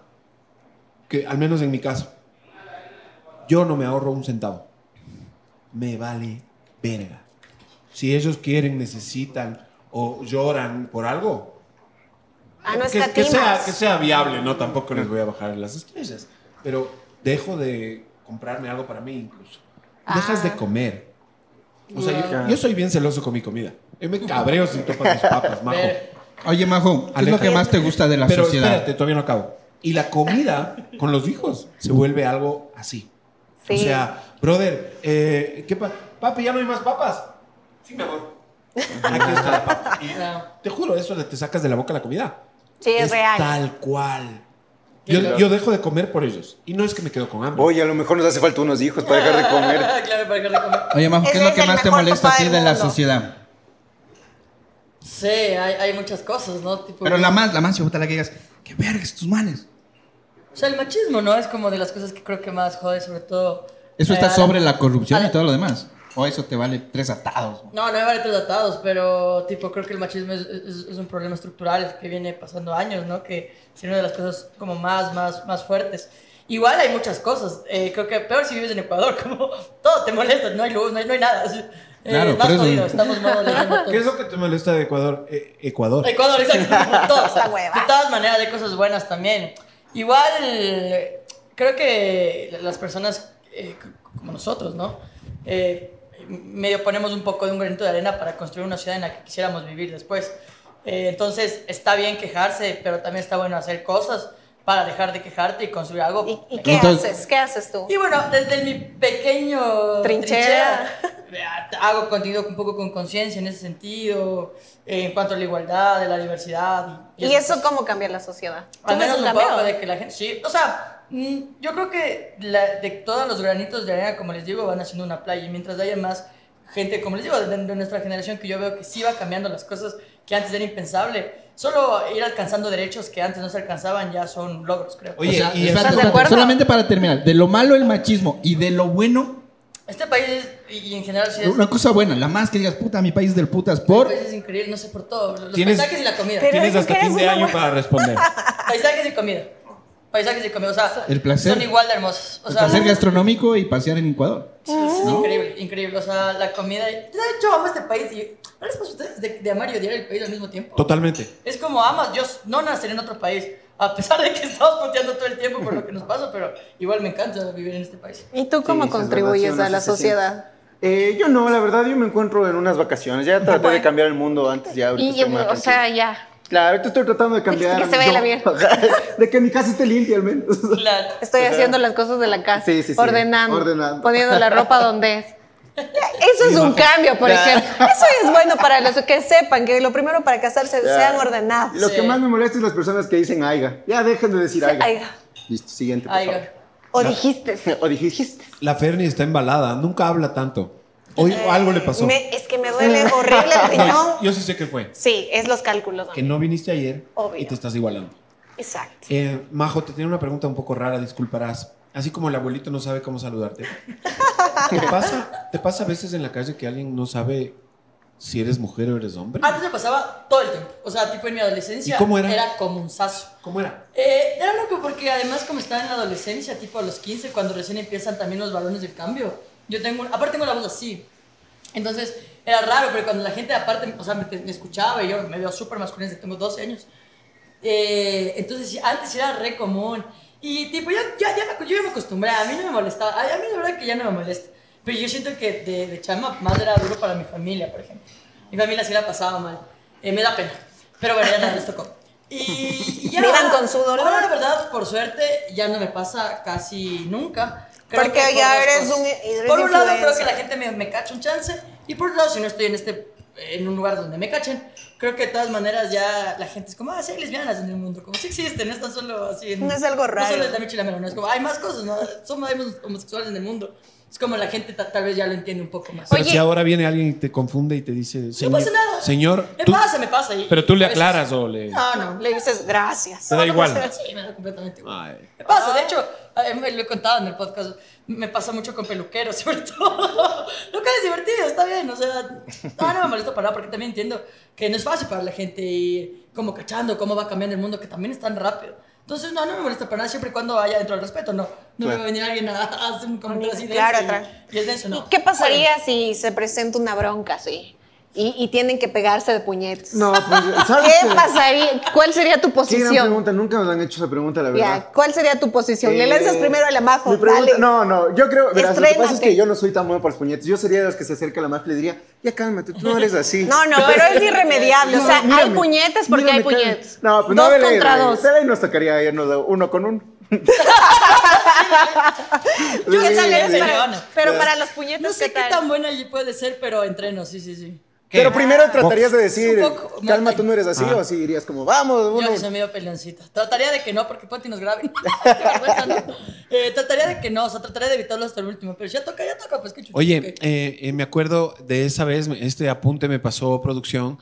Que al menos en mi caso, yo no me ahorro un centavo. Me vale verga. Si ellos quieren, necesitan o lloran por algo, Ah, no que, que sea, que sea viable, no tampoco les voy a bajar las estrellas. Pero dejo de comprarme algo para mí incluso. Dejas Ah. de comer. O sea, yo, yo soy bien celoso con mi comida. Yo me cabreo si topas mis papas, majo. Oye, Majo, ¿qué es lo que más te gusta de la Pero sociedad? espérate, todavía no acabo. Y la comida con los hijos se vuelve algo así. Sí. O sea, brother, eh, ¿qué pa papi, ya no hay más papas. Sí, mi amor. Aquí está la papa. Y te juro, eso te sacas de la boca la comida. Sí, es real. Tal cual. Yo, Claro. yo dejo de comer por ellos. Y no es que me quedo con hambre. Oye, a lo mejor nos hace falta unos hijos para dejar de comer. claro, para dejar de comer. Oye, Majo, ¿qué es lo es que más te molesta a ti de la sociedad? Sí, hay, hay muchas cosas, ¿no? Tipo, Pero la más, la más puta la que digas, qué vergas tus manes. O sea, el machismo, ¿no? Es como de las cosas que creo que más jode, sobre todo. Eso eh, está la- sobre la corrupción y todo lo demás. O eso te vale tres atados. No, no hay varios tratados, pero tipo creo que el machismo es, es- es un problema estructural que viene pasando años, ¿no? Que es una de las cosas como más, más, más fuertes. Igual hay muchas cosas. eh, creo que peor si vives en Ecuador, como todo te molesta, no hay luz, no hay, no hay nada. así. Eh, Claro, más por eso- jodido, estamos ¿Qué es todos. lo que te molesta de Ecuador? Eh, Ecuador. Ecuador, exacto. como todo. Esta hueva. De todas maneras, hay cosas buenas también. Igual, creo que las personas eh, como nosotros, ¿no? Eh, medio ponemos un poco de un granito de arena para construir una ciudad en la que quisiéramos vivir después. Eh, entonces, está bien quejarse, pero también está bueno hacer cosas para dejar de quejarte y construir algo. ¿Y, y qué Entonces- haces? ¿Qué haces tú? Y bueno, desde mi pequeño Trinchera. trinchera, hago contenido un poco con conciencia en ese sentido, eh, en cuanto a la igualdad, de la diversidad. ¿Y esas eso cosas. cómo cambia la sociedad? ¿Tú Al menos un un poco de que la gente... Sí, o sea, yo creo que la- de todos los granitos de arena, como les digo, van haciendo una playa. Y mientras haya más gente, como les digo, de, de nuestra generación, que yo veo que sí va cambiando las cosas que antes era impensable. Solo ir alcanzando derechos que antes no se alcanzaban ya son logros, creo. Oye, o sea, y espérate, eso- ¿Estás de espérate, solamente para terminar, de lo malo el machismo y de lo bueno, Este país es- y en general sí es... una cosa buena, la más que digas, puta, mi país del putas, por... país es increíble, no sé por todo. Los Tienes- paisajes y la comida. Tienes hasta que fin eres de una año buena- para responder. Paisajes y comida. Paisajes y comida. O sea, El placer. son igual de hermosos. O El sea, placer gastronómico y pasear en Ecuador. Sí, sí, increíble, increíble. O sea, la comida. De hecho, amo este país. Y ¿no les pasa a ustedes de, de amar y odiar el país al mismo tiempo? Totalmente. Es como amas. Yo no naceré en otro país. A pesar de que estamos puteando todo el tiempo por lo que nos pasa, pero igual me encanta vivir en este país. ¿Y tú cómo Sí, es contribuyes a la sociedad? Eh, yo no, la verdad, yo me encuentro en unas vacaciones. Ya traté de cambiar el mundo antes, ya Y, o sea, ya. Claro, ahorita estoy tratando de cambiar. Que se vaya yo- la bien. De que mi casa esté limpia al menos. Claro. Estoy haciendo las cosas de la casa. Sí, sí, sí. Ordenando, Ordenando. Poniendo la ropa donde es. Eso es un cambio, por ejemplo. Eso es bueno para los que sepan que lo primero para casarse Ya. sean ordenados. Lo Sí. que más me molesta es las personas que dicen aiga. Ya dejen de decir aiga. Aiga. Listo, siguiente. por Aiga. O dijiste. O dijiste. La Ferni está embalada, nunca habla tanto. Hoy algo le pasó. Me- es que me duele horrible el riñón. Yo sí sé qué fue. Sí, es los cálculos. Que no viniste ayer Obvio. y te estás igualando. Exacto. Eh, Majo, te tenía una pregunta un poco rara, disculparás. Así como el abuelito no sabe cómo saludarte. ¿Te pasa, ¿Te pasa a veces en la calle que alguien no sabe si eres mujer o eres hombre? Antes me pasaba todo el tiempo. O sea, tipo en mi adolescencia. ¿Y cómo era? Era como un sazo. ¿Cómo era? Eh, era loco porque además como estaba en la adolescencia, tipo a los 15, cuando recién empiezan también los balones del cambio, yo tengo, aparte tengo la voz así. Entonces era raro, pero cuando la gente aparte, o sea, me, me escuchaba y yo me veo súper masculino desde que tengo 12 años. Eh, entonces antes era re común. Y tipo, ya, ya, ya, me, yo ya me acostumbré, a mí no me molestaba, a, mí la verdad que ya no me molesta. Pero yo siento que de, de chama más era duro para mi familia, por ejemplo. Mi familia sí la pasaba mal. Eh, me da pena. Pero bueno, ya nada, les tocó. Y, con su dolor. Ahora, la verdad, por suerte, ya no me pasa casi nunca. Porque que por ya eres cosas. un- eres Por un lado, creo que influencer. la gente me, me cacha un chance. Y por otro lado, si no estoy en este en un lugar donde me cachen, creo que de todas maneras ya la gente es como, ah, sí hay lesbianas en el mundo, como si existen, no están solo así en... No es algo No raro. solo es la Michi y la Melo, no es como, hay más cosas, ¿no? Somos hay homosexuales en el mundo. Es como la gente ta- tal vez ya lo entiende un poco más. Pero Oye. si ahora viene alguien y te confunde y te dice, señor, pasa nada. señor, Me tú- pasa, me pasa. y- pero tú le aclaras o le... No, no. Le dices gracias. Te da igual. Sí, me da completamente igual. Ay. Me pasa, de hecho, eh, me lo he contado en el podcast, me pasa mucho con peluqueros, sobre todo. Lo que es divertido, está bien, o sea, no, no me molesta para nada, porque también entiendo que no es fácil para la gente ir como cachando cómo va cambiando el mundo, que también es tan rápido. Entonces, no, no me molesta para nada, siempre y cuando vaya dentro del respeto, no. No me va a venir alguien a, hacer un comentario así denso Claro, y- y, es denso, ¿Y no. qué pasaría si se presenta una bronca así? Y, y tienen que pegarse de puñetes. No, pues, ¿sabes ¿Qué qué? pasaría? ¿Cuál sería tu Qué gran posición? pregunta, nunca nos han hecho esa pregunta, la verdad. Ya, ¿cuál sería tu posición? Le Eh, lanzas primero a la majo, mi pregunta- dale. No, no, yo creo, verás, lo que pasa es que yo no soy tan bueno para los puñetes. Yo sería de los que se acerca a la majo y le diría, ya cálmate, tú no eres así. No, no, pero es irremediable. o sea, hay puñetes porque hay puñetes. No, pues dos no contra dos. Pero ahí nos tocaría irnos de uno con uno. ¿Qué Sí, tal sí, eres sí. para- sí. pero para los puñetes, No sé ¿qué tan buena puede ser, pero entreno, sí, sí, sí. Pero primero tratarías de decir, calma, tú no eres así, o así dirías como, vamos, Yo uno. que soy medio peleoncita. Trataría de que no, porque Ponti nos graben. Eh, trataría de que no, o sea, trataría de evitarlo hasta el último. Pero si ya toca, ya toca, pues qué chucho. Oye, eh, eh, me acuerdo de esa vez, este apunte me pasó producción,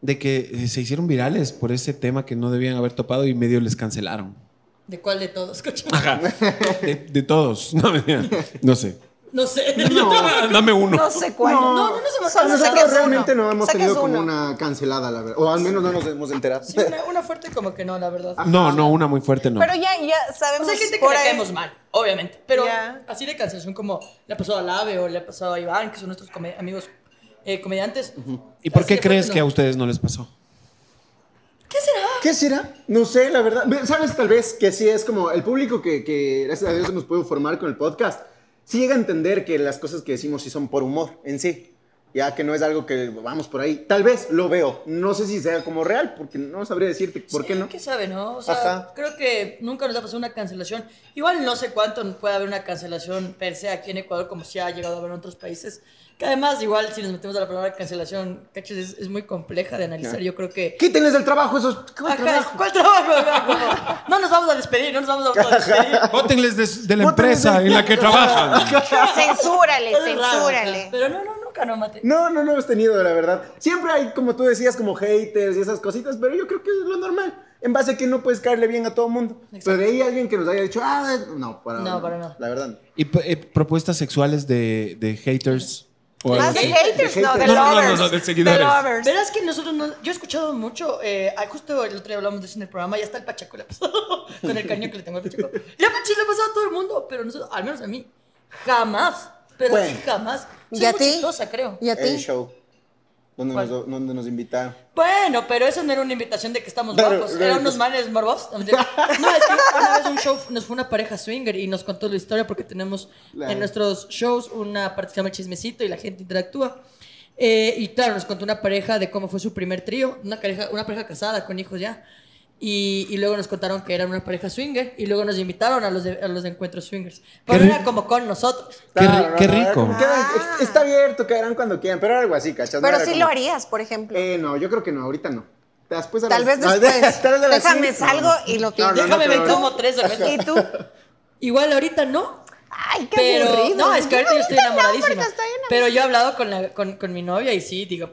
de que se hicieron virales por ese tema que no debían haber topado y medio les cancelaron. ¿De cuál de todos? Ajá. De, de todos. No, no sé. No sé. Dame uno. No sé cuál. No, no, no se me sé que Nosotros realmente uno. no hemos tenido como uno. una cancelada, la verdad. O al menos no nos hemos enterado. Sí, una, una fuerte como que no, la verdad. No, no, una muy fuerte no. Pero ya, ya O sabemos. sea, hay gente que ahí- caemos mal, obviamente. Pero así de cancelación como le ha pasado a Lave o le ha pasado a Iván, que son nuestros come- amigos eh, comediantes. ¿Y por qué crees fuerte, que a no. ustedes no les pasó? ¿Qué será? ¿Qué será? No sé, la verdad. Ve, ¿Sabes? Tal vez que sí es como el público que, que gracias a Dios hemos podido formar con el podcast. Sí llega a entender que las cosas que decimos sí son por humor en sí. Ya que no es algo que vamos por ahí. Tal vez lo veo. No sé si sea como real, porque no sabría decirte por qué Sí, no. ¿Qué sabe, no? O sea, Ajá. creo que nunca nos ha pasado una cancelación. Igual no sé cuánto puede haber una cancelación per se aquí en Ecuador, como si ha llegado a haber en otros países. Que además, igual, si nos metemos a la palabra cancelación, cachas, es, es muy compleja de analizar. Yo creo que. Quítenles del trabajo esos. ¿Cuál Ajá, trabajo? ¿Cuál trabajo? No nos vamos a despedir, no nos vamos a despedir. Bótenles de, de la Bótenles empresa en la que trabajan. Censúrale, censúrale. Pero no, no, nunca no mate. No, no, no hemos tenido, la verdad. Siempre hay, como tú decías, como haters y esas cositas, pero yo creo que es lo normal. En base a que no puedes caerle bien a todo mundo. Pero de ahí alguien que nos haya dicho, ah, no, para, No, para nada. La verdad. no. ¿Y eh, propuestas sexuales de, de haters? Más de haters, De no, de haters. No, no, no, lovers. no, de seguidores. lovers. Verás que nosotros no, yo he escuchado mucho, eh, justo el otro día hablamos de eso en el programa, ya está el Pachaco le ha pasado, con el cariño que le tengo al Pachaco. Le ha pasado, le ha pasado a todo el mundo, pero nosotros, al menos a mí, jamás, pero Bueno. sí jamás. Soy ¿Y a ti? creo. ¿Y a El ti? show. Donde nos, donde nos invitaron. Bueno, pero eso no era una invitación de que estamos Claro, guapos, eran unos manes morbos. No, es que una vez un show nos fue una pareja swinger y nos contó la historia porque tenemos Claro. en nuestros shows una parte que se llama chismecito y la gente interactúa. Eh, y claro, nos contó una pareja de cómo fue su primer trío, una pareja, una pareja casada con hijos ya. Y, y luego nos contaron que eran una pareja swinger y luego nos invitaron a los, de- a los encuentros swingers. Pero era como con nosotros. Qué ri- Claro, qué no, no, rico. es- Está abierto, caerán cuando quieran, pero era algo así, ¿cachas? No Pero era sí como- lo harías, por ejemplo. Eh, no, yo creo que no, ahorita no. Después a Tal las- vez no, después. tal vez Déjame cinco, salgo no. y lo No, no, no, Déjame me tomo tres cervezas. ¿Y tú? Igual ahorita no, Ay, qué pero aburrido. no, es que ahorita yo estoy No, enamoradísima. porque estoy enamorada. Pero yo he hablado con, la- con, con mi novia y sí, digo,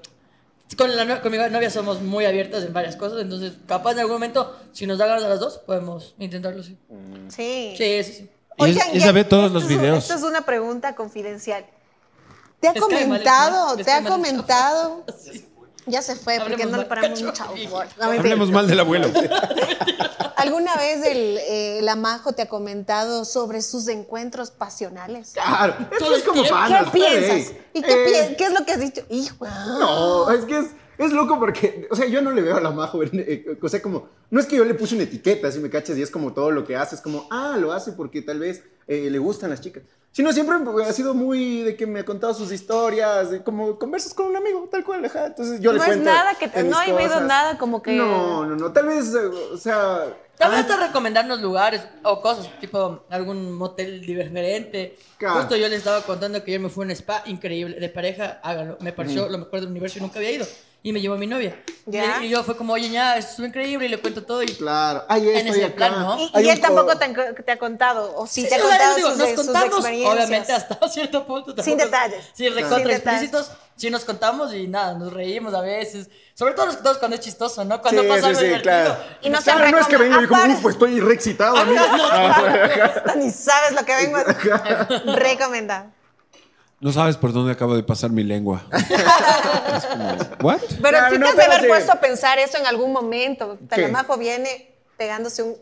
con, la, con mi novia somos muy abiertas en varias cosas, entonces capaz en algún momento, si nos da ganas a las dos, podemos intentarlo, sí. Sí. Sí, sí, sí. Y es- ella ve todos los videos. Esto es una pregunta confidencial. ¿Te ha comentado? mal, ¿Te ha comentado? Sí. Ya se fue porque no le paramos mucho amor. No, mentira. Hablemos mal del abuelo. ¿Alguna vez el, eh, la Majo te ha comentado sobre sus encuentros pasionales? Claro, Todo es como el tiempo. panas. ¿Qué piensas? pues, ¿Y qué, eh, pi- qué es lo que has dicho? Hijo. No, es que es, Es loco porque, o sea, yo no le veo a la Majo, eh, o sea, como, no es que yo le puse una etiqueta, si me cachas, y es como todo lo que hace, es como, ah, lo hace porque tal vez eh, le gustan las chicas. Sino siempre ha sido muy de que me ha contado sus historias, de como conversas con un amigo, tal cual, ajá. Entonces yo le No es cuento. nada que te- no he oído nada como que- No, no, no, tal vez, eh, o sea... Tal vez hasta recomendarnos lugares o cosas, tipo algún motel diferente. Claro. Justo yo les estaba contando que yo me fui a un spa increíble de pareja, háganlo. Me pareció lo mejor del universo y nunca había ido. Y me llevó a mi novia. Ya. Y, y yo fue como, oye, ya, esto es increíble y le cuento todo. Y Claro, En estoy ese acá. plan, ¿no? Y, y él tampoco co- te, ha- te ha contado, o sí, Sí, te ha sí, sea, contado digo, sus, nos sus contamos, experiencias. obviamente hasta cierto punto. Sin detalles. Sí, recontra Sin detalles. explícitos. Sí, nos contamos y nada, nos reímos a veces. Sobre todo nos contamos cuando es chistoso, ¿no? Cuando Sí, pasa sí, algo sí, divertido. claro. Y no Claro, no es que vengo y como, recomenda- uf, estoy re excitado. amigo. Ni sabes lo que vengo a recomendar. No sabes por dónde acabo de pasar mi lengua. Es como, ¿What? Pero Claro, sí no, te has de haber sí. puesto a pensar eso en algún momento. ¿Qué? Telemajo viene pegándose un,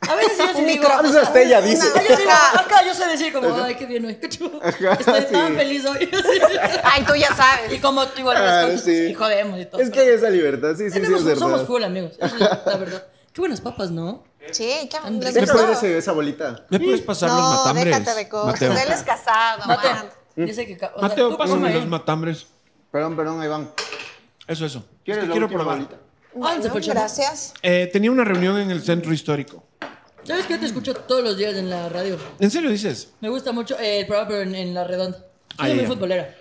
A veces yo sí un digo, micro. a veces hasta ella una- dice. Yo digo, Ajá. acá yo sé decir como, ay, qué bien hoy. Estoy tan sí. feliz hoy. Ay, tú ya Y sabes. como tú igual Ah, sí. y jodemos y todo. Es que hay esa libertad, sí, sí, sí, es verdad. somos full amigos, es la verdad. Qué buenas papas, ¿no? Sí, ¿qué? Andrés, ¿Me puedes ese- esa bolita? ¿Me puedes pasar los No, matambres? déjate de cosas. Mateo. Él es casado, Mateo, man. sé que... o sea, Mateo, tú pásame los matambres. Perdón, perdón, ahí van. Eso, eso. Es ¿Quieres que quiero probar. bolita? Chavo. Gracias. Eh, tenía una reunión en el centro histórico. ¿Sabes que yo te escucho todos los días en la radio? ¿En serio dices? Me gusta mucho eh, el programa, pero en, en la redonda. Ah, Soy muy futbolera.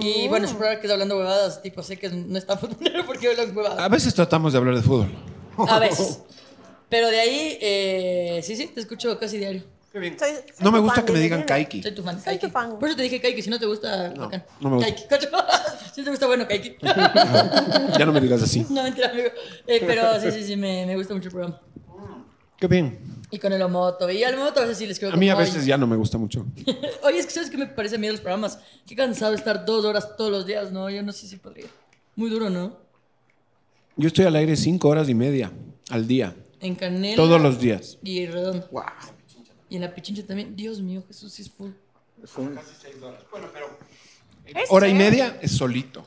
Y bueno, es un programa que es hablando huevadas, tipo, sé que no es tan futbolero porque hablan A huevadas. veces tratamos de hablar de fútbol. A veces. Pero de ahí, eh, sí, sí, te escucho casi diario. Soy- soy No me tu gusta fan, que me dile, digan. Kaiki. Soy tu fan, Soy Kaiki. tu fan. Por eso te dije Kaiki, si no te gusta, bacán. no me gusta. Kaiki, ¿cacho? Si te gusta, bueno, Kaiki. Ya no me digas así. no, mentira, amigo. Eh, pero sí, sí, sí, me, me gusta mucho el programa. Qué bien. Y con el Omoto. Y al Omoto a veces sí les creo A mí a veces ya no me gusta mucho. Oye, es que sabes que me parece a mí de los programas. Qué cansado estar dos horas todos los días, ¿no? Yo no sé si podría. Muy duro, ¿no? Yo estoy al aire cinco horas y media al día. En Canela. Todos los días. Y redondo. Wow. Y en la pichincha también. Dios mío, Jesús, sí es full. Es un- Es Hora y media es solito.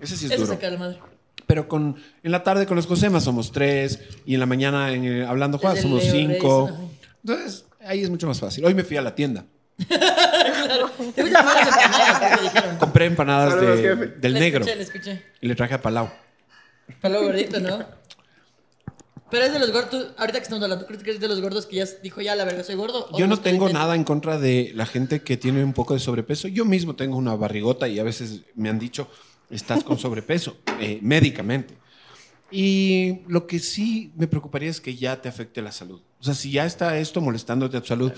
Ese sí es Eso duro. saca la madre. Pero con, en la tarde con los Josemas somos tres y en la mañana en, eh, hablando Juan somos Leo cinco. Reyes. Entonces ahí es mucho más fácil. Hoy me fui a la tienda. ¿Te gusta más las empanadas que te dijeron? Compré empanadas de- del Le negro escuché, le escuché. y le traje a Palau. Palo gordito, ¿no? Pero es de los gordos. Ahorita que estamos hablando, ¿crees que es de los gordos que ya dijo ya la verga, soy gordo? ¿O Yo no tengo nada en contra de la gente que tiene un poco de sobrepeso. Yo mismo tengo una barrigota y a veces me han dicho, estás con sobrepeso, eh, médicamente. Y lo que sí me preocuparía es que ya te afecte la salud. O sea, si ya está esto molestándote a tu salud,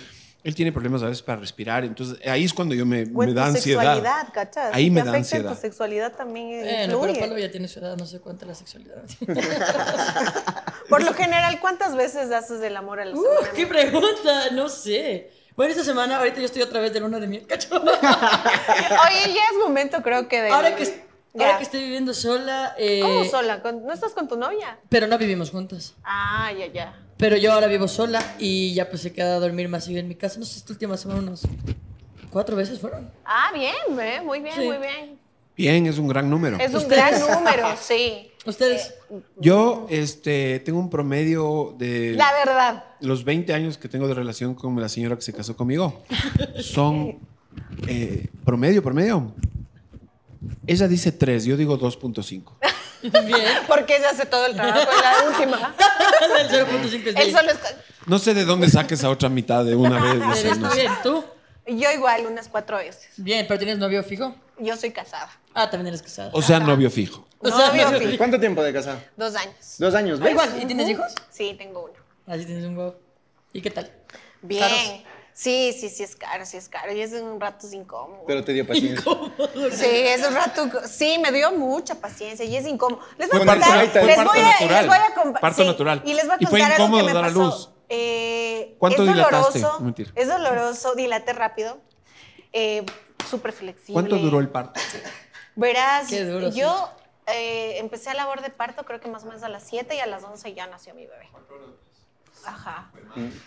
él tiene problemas a veces para respirar, entonces ahí es cuando yo me, O en me da tu ansiedad. sexualidad, ¿cachas? Ahí me da ansiedad. Tu sexualidad también Bueno, pero influye. Pablo ya tiene su edad, no sé cuánta la sexualidad. Por lo general, ¿cuántas veces haces el amor a la Uh, semana? ¡Qué pregunta! No sé. Bueno, esta semana, ahorita yo estoy otra vez de luna de miel, ¿cacho? Oye, ya es momento, creo que de. Ahora que, Ya. ahora que estoy viviendo sola. eh, ¿Cómo sola? ¿Con- ¿No estás con tu novia? Pero no vivimos juntas. Ah, ya, ya. Pero yo ahora vivo sola y ya pues he quedado a dormir más seguido en mi casa. No sé, esta última semana unos cuatro veces fueron. Ah, bien, ¿ve? muy bien, Sí. muy bien. Bien, es un gran número. Es un Ustedes. gran número, sí. ¿Ustedes? Yo este, tengo un promedio de La verdad. los 20 años que tengo de relación con la señora que se casó conmigo. Son eh, promedio, promedio. Ella dice 3, yo digo 2.5. Bien. Porque ella hace todo el trabajo en la última. El 0.5 es solo está. No sé de dónde saques a otra mitad de una vez. no sé, no bien. ¿Tú? Yo igual, unas cuatro veces. Bien, pero ¿tienes novio fijo? Yo soy casada. Ah, también eres casada. O sea, novio fijo. O sea, Novio fijo. ¿Cuánto tiempo de casado? Dos años. Dos años, Ah, ¿ves? igual. ¿Y tienes hijos? Sí, tengo uno. Así tienes un huevo. ¿Y qué tal? Bien. Caros. Sí, sí, sí es caro, sí es caro. Y es un rato es incómodo. Pero te dio paciencia. Sí, es un rato. Sí, me dio mucha paciencia y es incómodo. Les voy a contar. les parto voy a, natural. les voy a Parto sí, natural. Y les voy a ¿Y fue contar algo incómodo que me dar a pasó. luz? Eh, ¿Cuánto es dilataste? doloroso. Mentira. Es doloroso, dilate rápido. Eh, Súper flexible. ¿Cuánto duró el parto? Verás, Qué duro, sí. yo eh, empecé a labor de parto creo que más o menos a las 7 y a las 11 ya nació mi bebé. Ajá.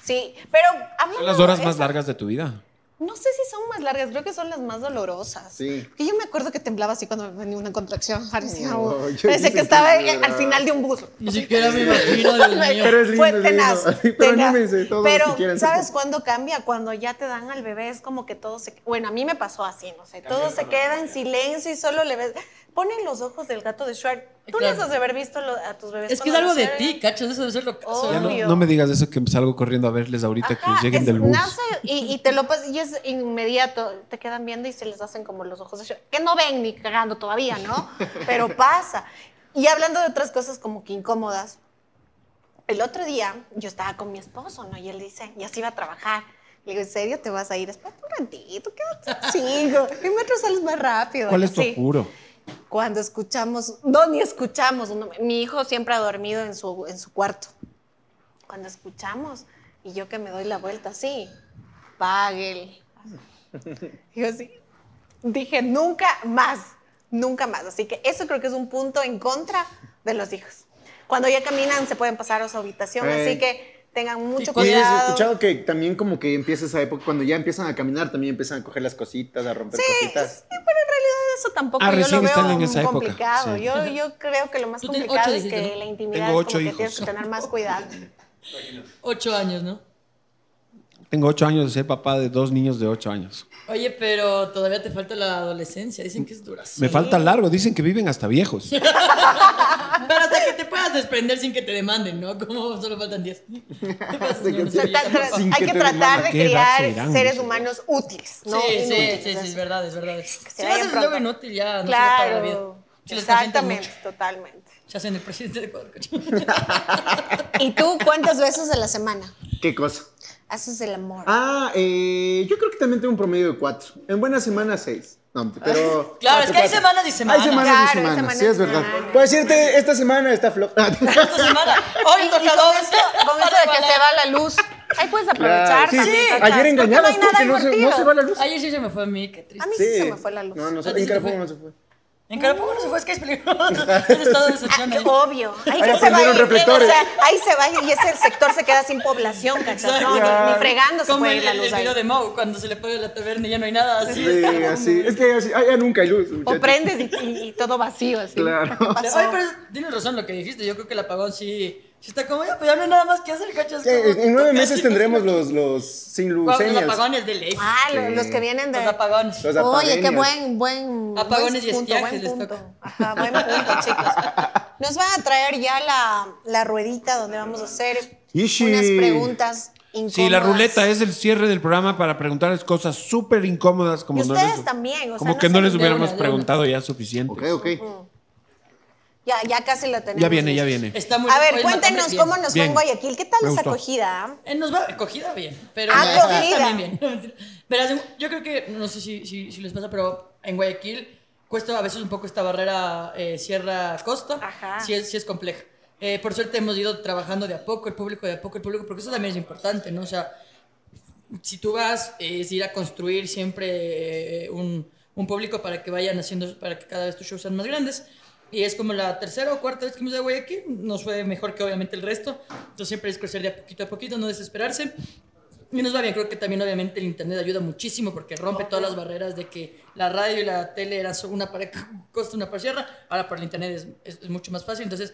Sí, pero hablando Son las horas más largas de tu vida. No sé si son más largas, creo que son las más dolorosas. Sí. Que yo me acuerdo que temblaba así cuando me venía una contracción. Parecía, No, hice que estaba que en- al final de un bus. Ni siquiera me imagino. Pero es lindo, Fue es lindo. tenaz. Pero tenaz. anímense todos Pero, si quieren. ¿sabes cuándo cambia? Cuando ya te dan al bebé, es como que todo se. Bueno, a mí me pasó así, no sé. Todo se queda en silencio y solo le ves. Ponen los ojos del gato de Shrek. Tú Claro. les has de haber visto lo- a tus bebés. Es que es algo de ti, cachos, eso debe ser lo no, no me digas eso que salgo corriendo a verles ahorita Ajá, que lleguen es- del bus. nace y, y te lo pas- y es inmediato, te quedan viendo y se les hacen como los ojos de Shrek, que no ven ni cagando todavía, ¿no? Pero pasa. Y hablando de otras cosas como que incómodas, el otro día yo estaba con mi esposo, ¿no? Y él dice, ya se iba a trabajar. Le digo, ¿en serio te vas a ir? Espera un ratito, quédate cinco. ¿Qué metros sales más rápido? ¿Cuál es tu Sí. apuro? Cuando escuchamos, no, ni escuchamos. no, mi hijo siempre ha dormido en su, en su cuarto. Cuando escuchamos, y yo que me doy la vuelta así, pague. Yo así, dije, nunca más, nunca más. Así que eso creo que es un punto en contra de los hijos. Cuando ya caminan, se pueden pasar a su habitación, Eh. así que tengan mucho Y cuidado. has escuchado que también como que empieza esa época, cuando ya empiezan a caminar, también empiezan a coger las cositas, a romper Sí, cositas. sí, pero en realidad eso tampoco Ah, yo lo están veo en esa época, complicado. sí. Yo, yo creo que lo más complicado ocho, es que ¿no? la intimidad Tengo es como que hijos. tienes que tener más cuidado. Ocho años, ¿no? Tengo ocho años de ser papá de dos niños de ocho años. Oye, pero todavía te falta la adolescencia. Dicen que es dura. Me falta largo, dicen que viven hasta viejos. Pero hasta que te puedas desprender sin que te demanden, ¿no? Como solo faltan 10. Hasta que te- Tra- tra- Sin hay que tratar de ¿Qué edad criar serán? seres humanos útiles, ¿no? sí, sí, sí, es verdad, es verdad. se Si haces pronto. luego inútil, ya no vida. Claro, Si les consientes exactamente, totalmente. Se hacen el presidente de Ecuador. coche. ¿Y tú cuántas veces a la semana ¿Qué cosa? Haces el amor? Ah, eh, yo creo que también tengo un promedio de cuatro. En buenas semanas, seis. No, pero. Claro, es que hay semanas y semanas. Hay semanas Claro, y semanas, semanas sí, es verdad. semanas. Puedo decirte, esta semana está flop. Esta semana. Hoy toca con dos. esto, con esto de que se va la luz, ahí puedes aprovechar sí. también, Sí. Ayer engañadas Porque no porque no se, no divertido. se va la luz. Ayer sí se me fue a mí, qué triste. A mí sí, se me fue la luz. No, no, ¿A se- ti en fue? no se fue. En Carapuco no se fue, es que es peligroso. Es estado de decepción Ah, ahí. obvio. Ahí, Ahí se va a aprendieron ir, reflectores. O sea, ahí se va y ese sector se queda sin población, ¿cachas? No, ni, ni fregando se Como puede el, ir la el, luz el ahí. video de Mau, cuando se le pone la taberna y ya no hay nada. Así Sí, así. Es que así, ah, ya nunca hay luz. O muchachos. prendes y, y- y todo vacío, así. Claro. ¿Qué pasó? Oye, pero tienes razón lo que dijiste. Yo creo que el apagón sí, sí está como ya, pues ya no hay nada más que hacer, ¿cachas? Como- en nueve meses tendremos los, los sin Los apagones de ley. Ah, los que vienen de... Los apagones. Los Oye, qué buen, buen. Apagones buen y punto, estiajes buen les punto. toca. Ajá, buen punto, chicos. Nos van a traer ya la, la ruedita donde vamos a hacer Ishi. unas preguntas incómodas. Sí, la ruleta es el cierre del programa para preguntarles cosas súper incómodas como Y no ustedes les, también, o sea, como no que no les hubiéramos preguntado ya suficiente. Ok, ok. Ya, ya casi la tenemos. Ya viene, ya viene. Está muy A ver, cuéntenos cómo nos fue en Guayaquil. ¿Qué tal esa acogida? ah? Eh, nos va acogida bien, pero Acogida. también bien. Verás, yo creo que, no sé si, si, si les pasa, pero en Guayaquil cuesta a veces un poco esta barrera eh, sierra-costa. Ajá. Sí es, sí es compleja. Eh, por suerte hemos ido trabajando de a poco, el público de a poco, el público, porque eso también es importante, ¿no? O sea, si tú vas, eh, es ir a construir siempre eh, un, un público para que vayan haciendo, para que cada vez tus shows sean más grandes. Y es como la tercera o cuarta vez que hemos ido a Guayaquil, nos fue mejor que obviamente el resto. Entonces siempre es crecer de a poquito a poquito, no desesperarse. Y nos va bien, creo que también obviamente el internet ayuda muchísimo porque rompe todas las barreras de que la radio y la tele eran solo una para costa, una para sierra. Ahora por el internet es, es- es mucho más fácil. Entonces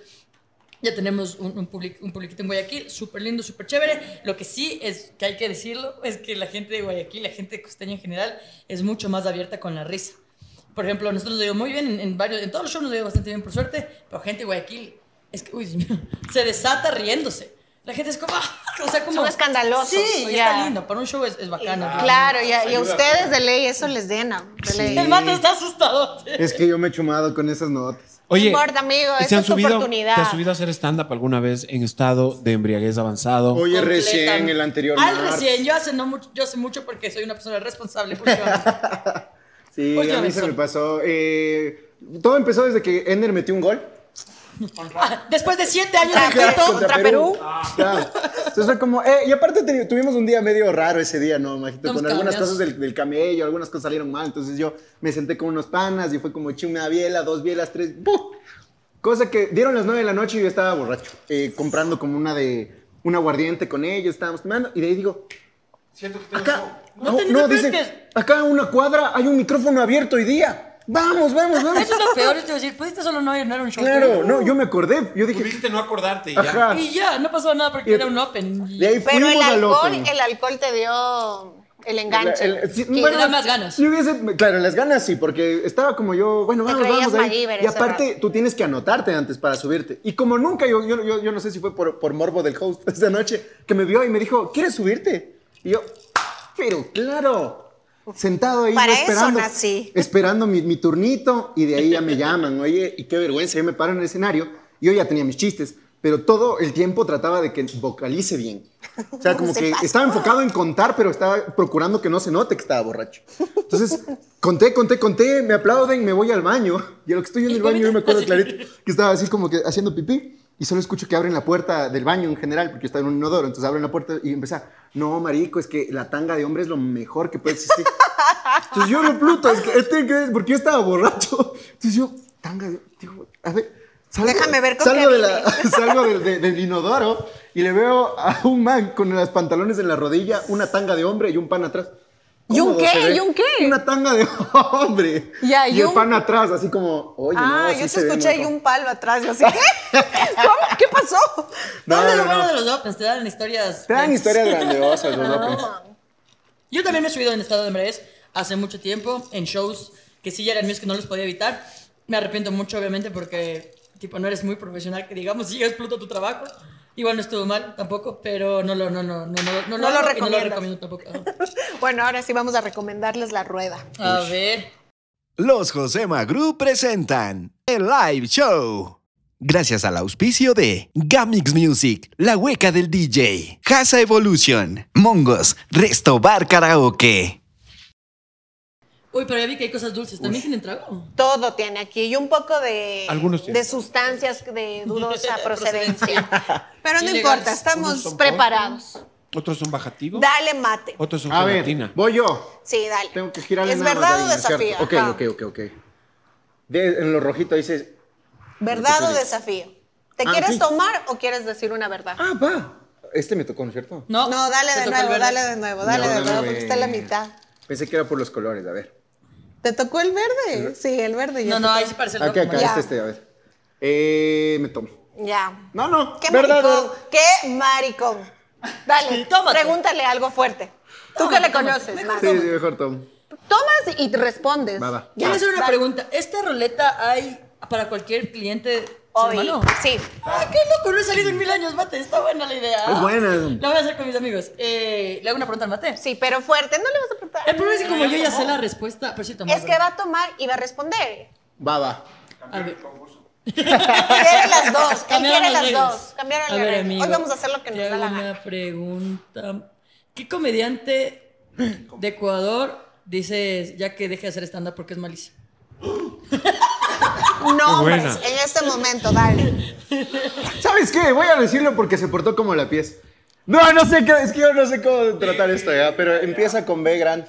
ya tenemos un, un, public- un publiquito en Guayaquil, súper lindo, súper chévere. Lo que sí es que hay que decirlo es que la gente de Guayaquil, la gente costeña en general, es mucho más abierta con la risa. Por ejemplo, nosotros nos dio muy bien en, en varios, en todos los shows nos dio bastante bien, por suerte, pero gente de Guayaquil, es que, uy, se desata riéndose. La gente es como, ¡ah! o sea, como... Son escandalosos, Sí, y ya. está lindo, para un show es, es bacano. Claro, y a, y a ustedes de ley eso les llena. Ley. El mate está asustado. Es que yo me he chumado con esas notas. Oye, No importa, amigo, ¿y esta ¿te han es subido, oportunidad. ¿te has subido a hacer stand-up alguna vez en estado de embriaguez avanzado? Oye, recién, el anterior. Al recién, yo hace, no mucho, yo hace mucho porque soy una persona responsable. Sí, a Últimamente mí se me pasó. Eh, todo empezó desde que Ender metió un gol. Ah, Después de siete años de Contra- contra Perú. Claro. Entonces fue como, eh, y aparte tuvimos un día medio raro ese día, ¿no, Majito? Con algunas cosas del, del camello, algunas cosas salieron mal. Entonces yo me senté con unos panas y fue como eché una biela, dos bielas, tres. ¡pum! Cosa que dieron las nueve de la noche y yo estaba borracho. eh, comprando como una de. Un aguardiente con ellos, estábamos tomando. Y de ahí digo, Siento que tengo acá, No te- no, pero es dice, que- acá en una cuadra hay un micrófono abierto hoy día. Vamos, vamos, vamos. Eso es lo peor, es decir, pudiste solo no ir, no era un show. Claro, no, yo me acordé. Yo dije, Pudiste no acordarte y ya. ajá. Y ya, no pasó nada porque Y- era un open. De ahí Pero el al alcohol, Open. el alcohol te dio el enganche. El- el- sí, Que- bueno, Te da más ganas. Yo hubiese, claro, las ganas sí, porque estaba como yo, bueno, Te vamos, vamos. ahí. Y aparte, rato. tú tienes que anotarte antes para subirte. Y como nunca, yo, yo, yo, yo no sé si fue por, por morbo del host esta noche, que me vio y me dijo, ¿quieres subirte? Y yo, pero claro. Sentado ahí Para yo eso esperando, nací. esperando mi, mi turnito y de ahí ya me llaman, oye, y qué vergüenza, yo me paro en el escenario, yo ya tenía mis chistes, pero todo el tiempo trataba de que vocalice bien. O sea, como Se que pasó. estaba enfocado en contar, pero estaba procurando que no se note que estaba borracho. Entonces, conté, conté, conté, me aplauden, me voy al baño. Y a lo que estoy en el baño, yo me acuerdo clarito que estaba así como que haciendo pipí. Y solo escucho que abren la puerta del baño en general, porque yo estaba en un inodoro. Entonces abren la puerta y empezó, no, marico, es que la tanga de hombre es lo mejor que puede existir. Entonces yo no pluto, es que este que es, porque yo estaba borracho. Entonces yo, tanga de, digo, a ver, salgo, Déjame ver con salgo, de la- salgo del, de- del inodoro y le veo a un man con los pantalones en la rodilla, una tanga de hombre y un pan atrás. ¿Y un qué? ¿Y un qué? Una tanga de hombre. Ya, y, y el un- pan atrás, así como, oye, Ah, no, yo sí te escuché y un palo atrás. Yo así, ¿qué? ¿Cómo? ¿Qué pasó? No, No, es no, lo bueno no. de los opens, te dan historias. Te dan historias grandiosas los No, Opens. man. Yo también me he subido en estado de embriaguez hace mucho tiempo, en shows que sí ya eran míos que no los podía evitar. Me arrepiento mucho, obviamente, porque tipo, no eres muy profesional, que digamos, si exploto tu trabajo. Igual no estuvo mal tampoco, pero no lo, no, no, no, no, no, No lo y no lo recomiendo tampoco. Bueno, ahora sí vamos a recomendarles la rueda. A ver. Los Josema Group presentan el live show. Gracias al auspicio de Gamix Music, La Hueca del DJ, Casa Evolution, Mongos, Resto Bar Karaoke. Uy, pero ya vi que hay cosas dulces. ¿También tienen trago? Todo tiene aquí y un poco de, Algunos tienen. de sustancias de dudosa procedencia. Pero no importa, estamos preparados. Otros son bajativos. Dale mate. Otros son A ver, gelatina. voy yo. Sí, dale. Tengo que girarle ¿Es nada verdad o ¿no es cierto? desafío? Ok, Ajá. ok, ok, ok. De- en lo rojito dice, ¿Verdad o desafío? ¿Te Ah, quieres sí. tomar o quieres decir una verdad? ah, va. Este me tocó, ¿no es cierto? No, No, dale de nuevo, dale de nuevo, dale No, de nuevo, porque está en la mitad. Pensé que era por los colores, a ver. ¿Te tocó el verde? Sí, el verde. No, no, ahí sí parece el rojo, acá, Ya. este, este, a ver. Eh, me tomo. Ya. No, no. ¡Qué verdad, maricón! verdad. ¡Qué maricón! Dale, Tómate. pregúntale algo fuerte. Tú Tómate, que le tómate. conoces Mejor más. Sí, sí, mejor tomo. Tomas y te respondes. Va, va. Quiero Ya, hacer una dale. pregunta. ¿Esta roleta hay para cualquier cliente Obvio. hermano? Sí. Ah, qué loco, no he salido en mil años, mate. Está buena la idea. Es buena. La voy a hacer con mis amigos. Eh, ¿Le hago una pregunta al mate? Sí, pero fuerte. No le vas a preguntar. El problema es que como yo ya sé la respuesta, pero sí Es que va a tomar y va a responder. Va, va. A ver, Quiere las dos. Él Cambiaron quiere las reglas. dos. Cambiaron A las ver, reglas. amigo. Hoy vamos a hacer lo que nos da hago la una gana. pregunta. ¿Qué comediante de Ecuador dices ya que deje de hacer stand-up porque es malísimo? Nombres en este momento, dale. ¿Sabes qué? Voy a decirlo porque se portó como la pieza. No, no sé qué, es que yo no sé cómo tratar esto ya, pero empieza con B grande.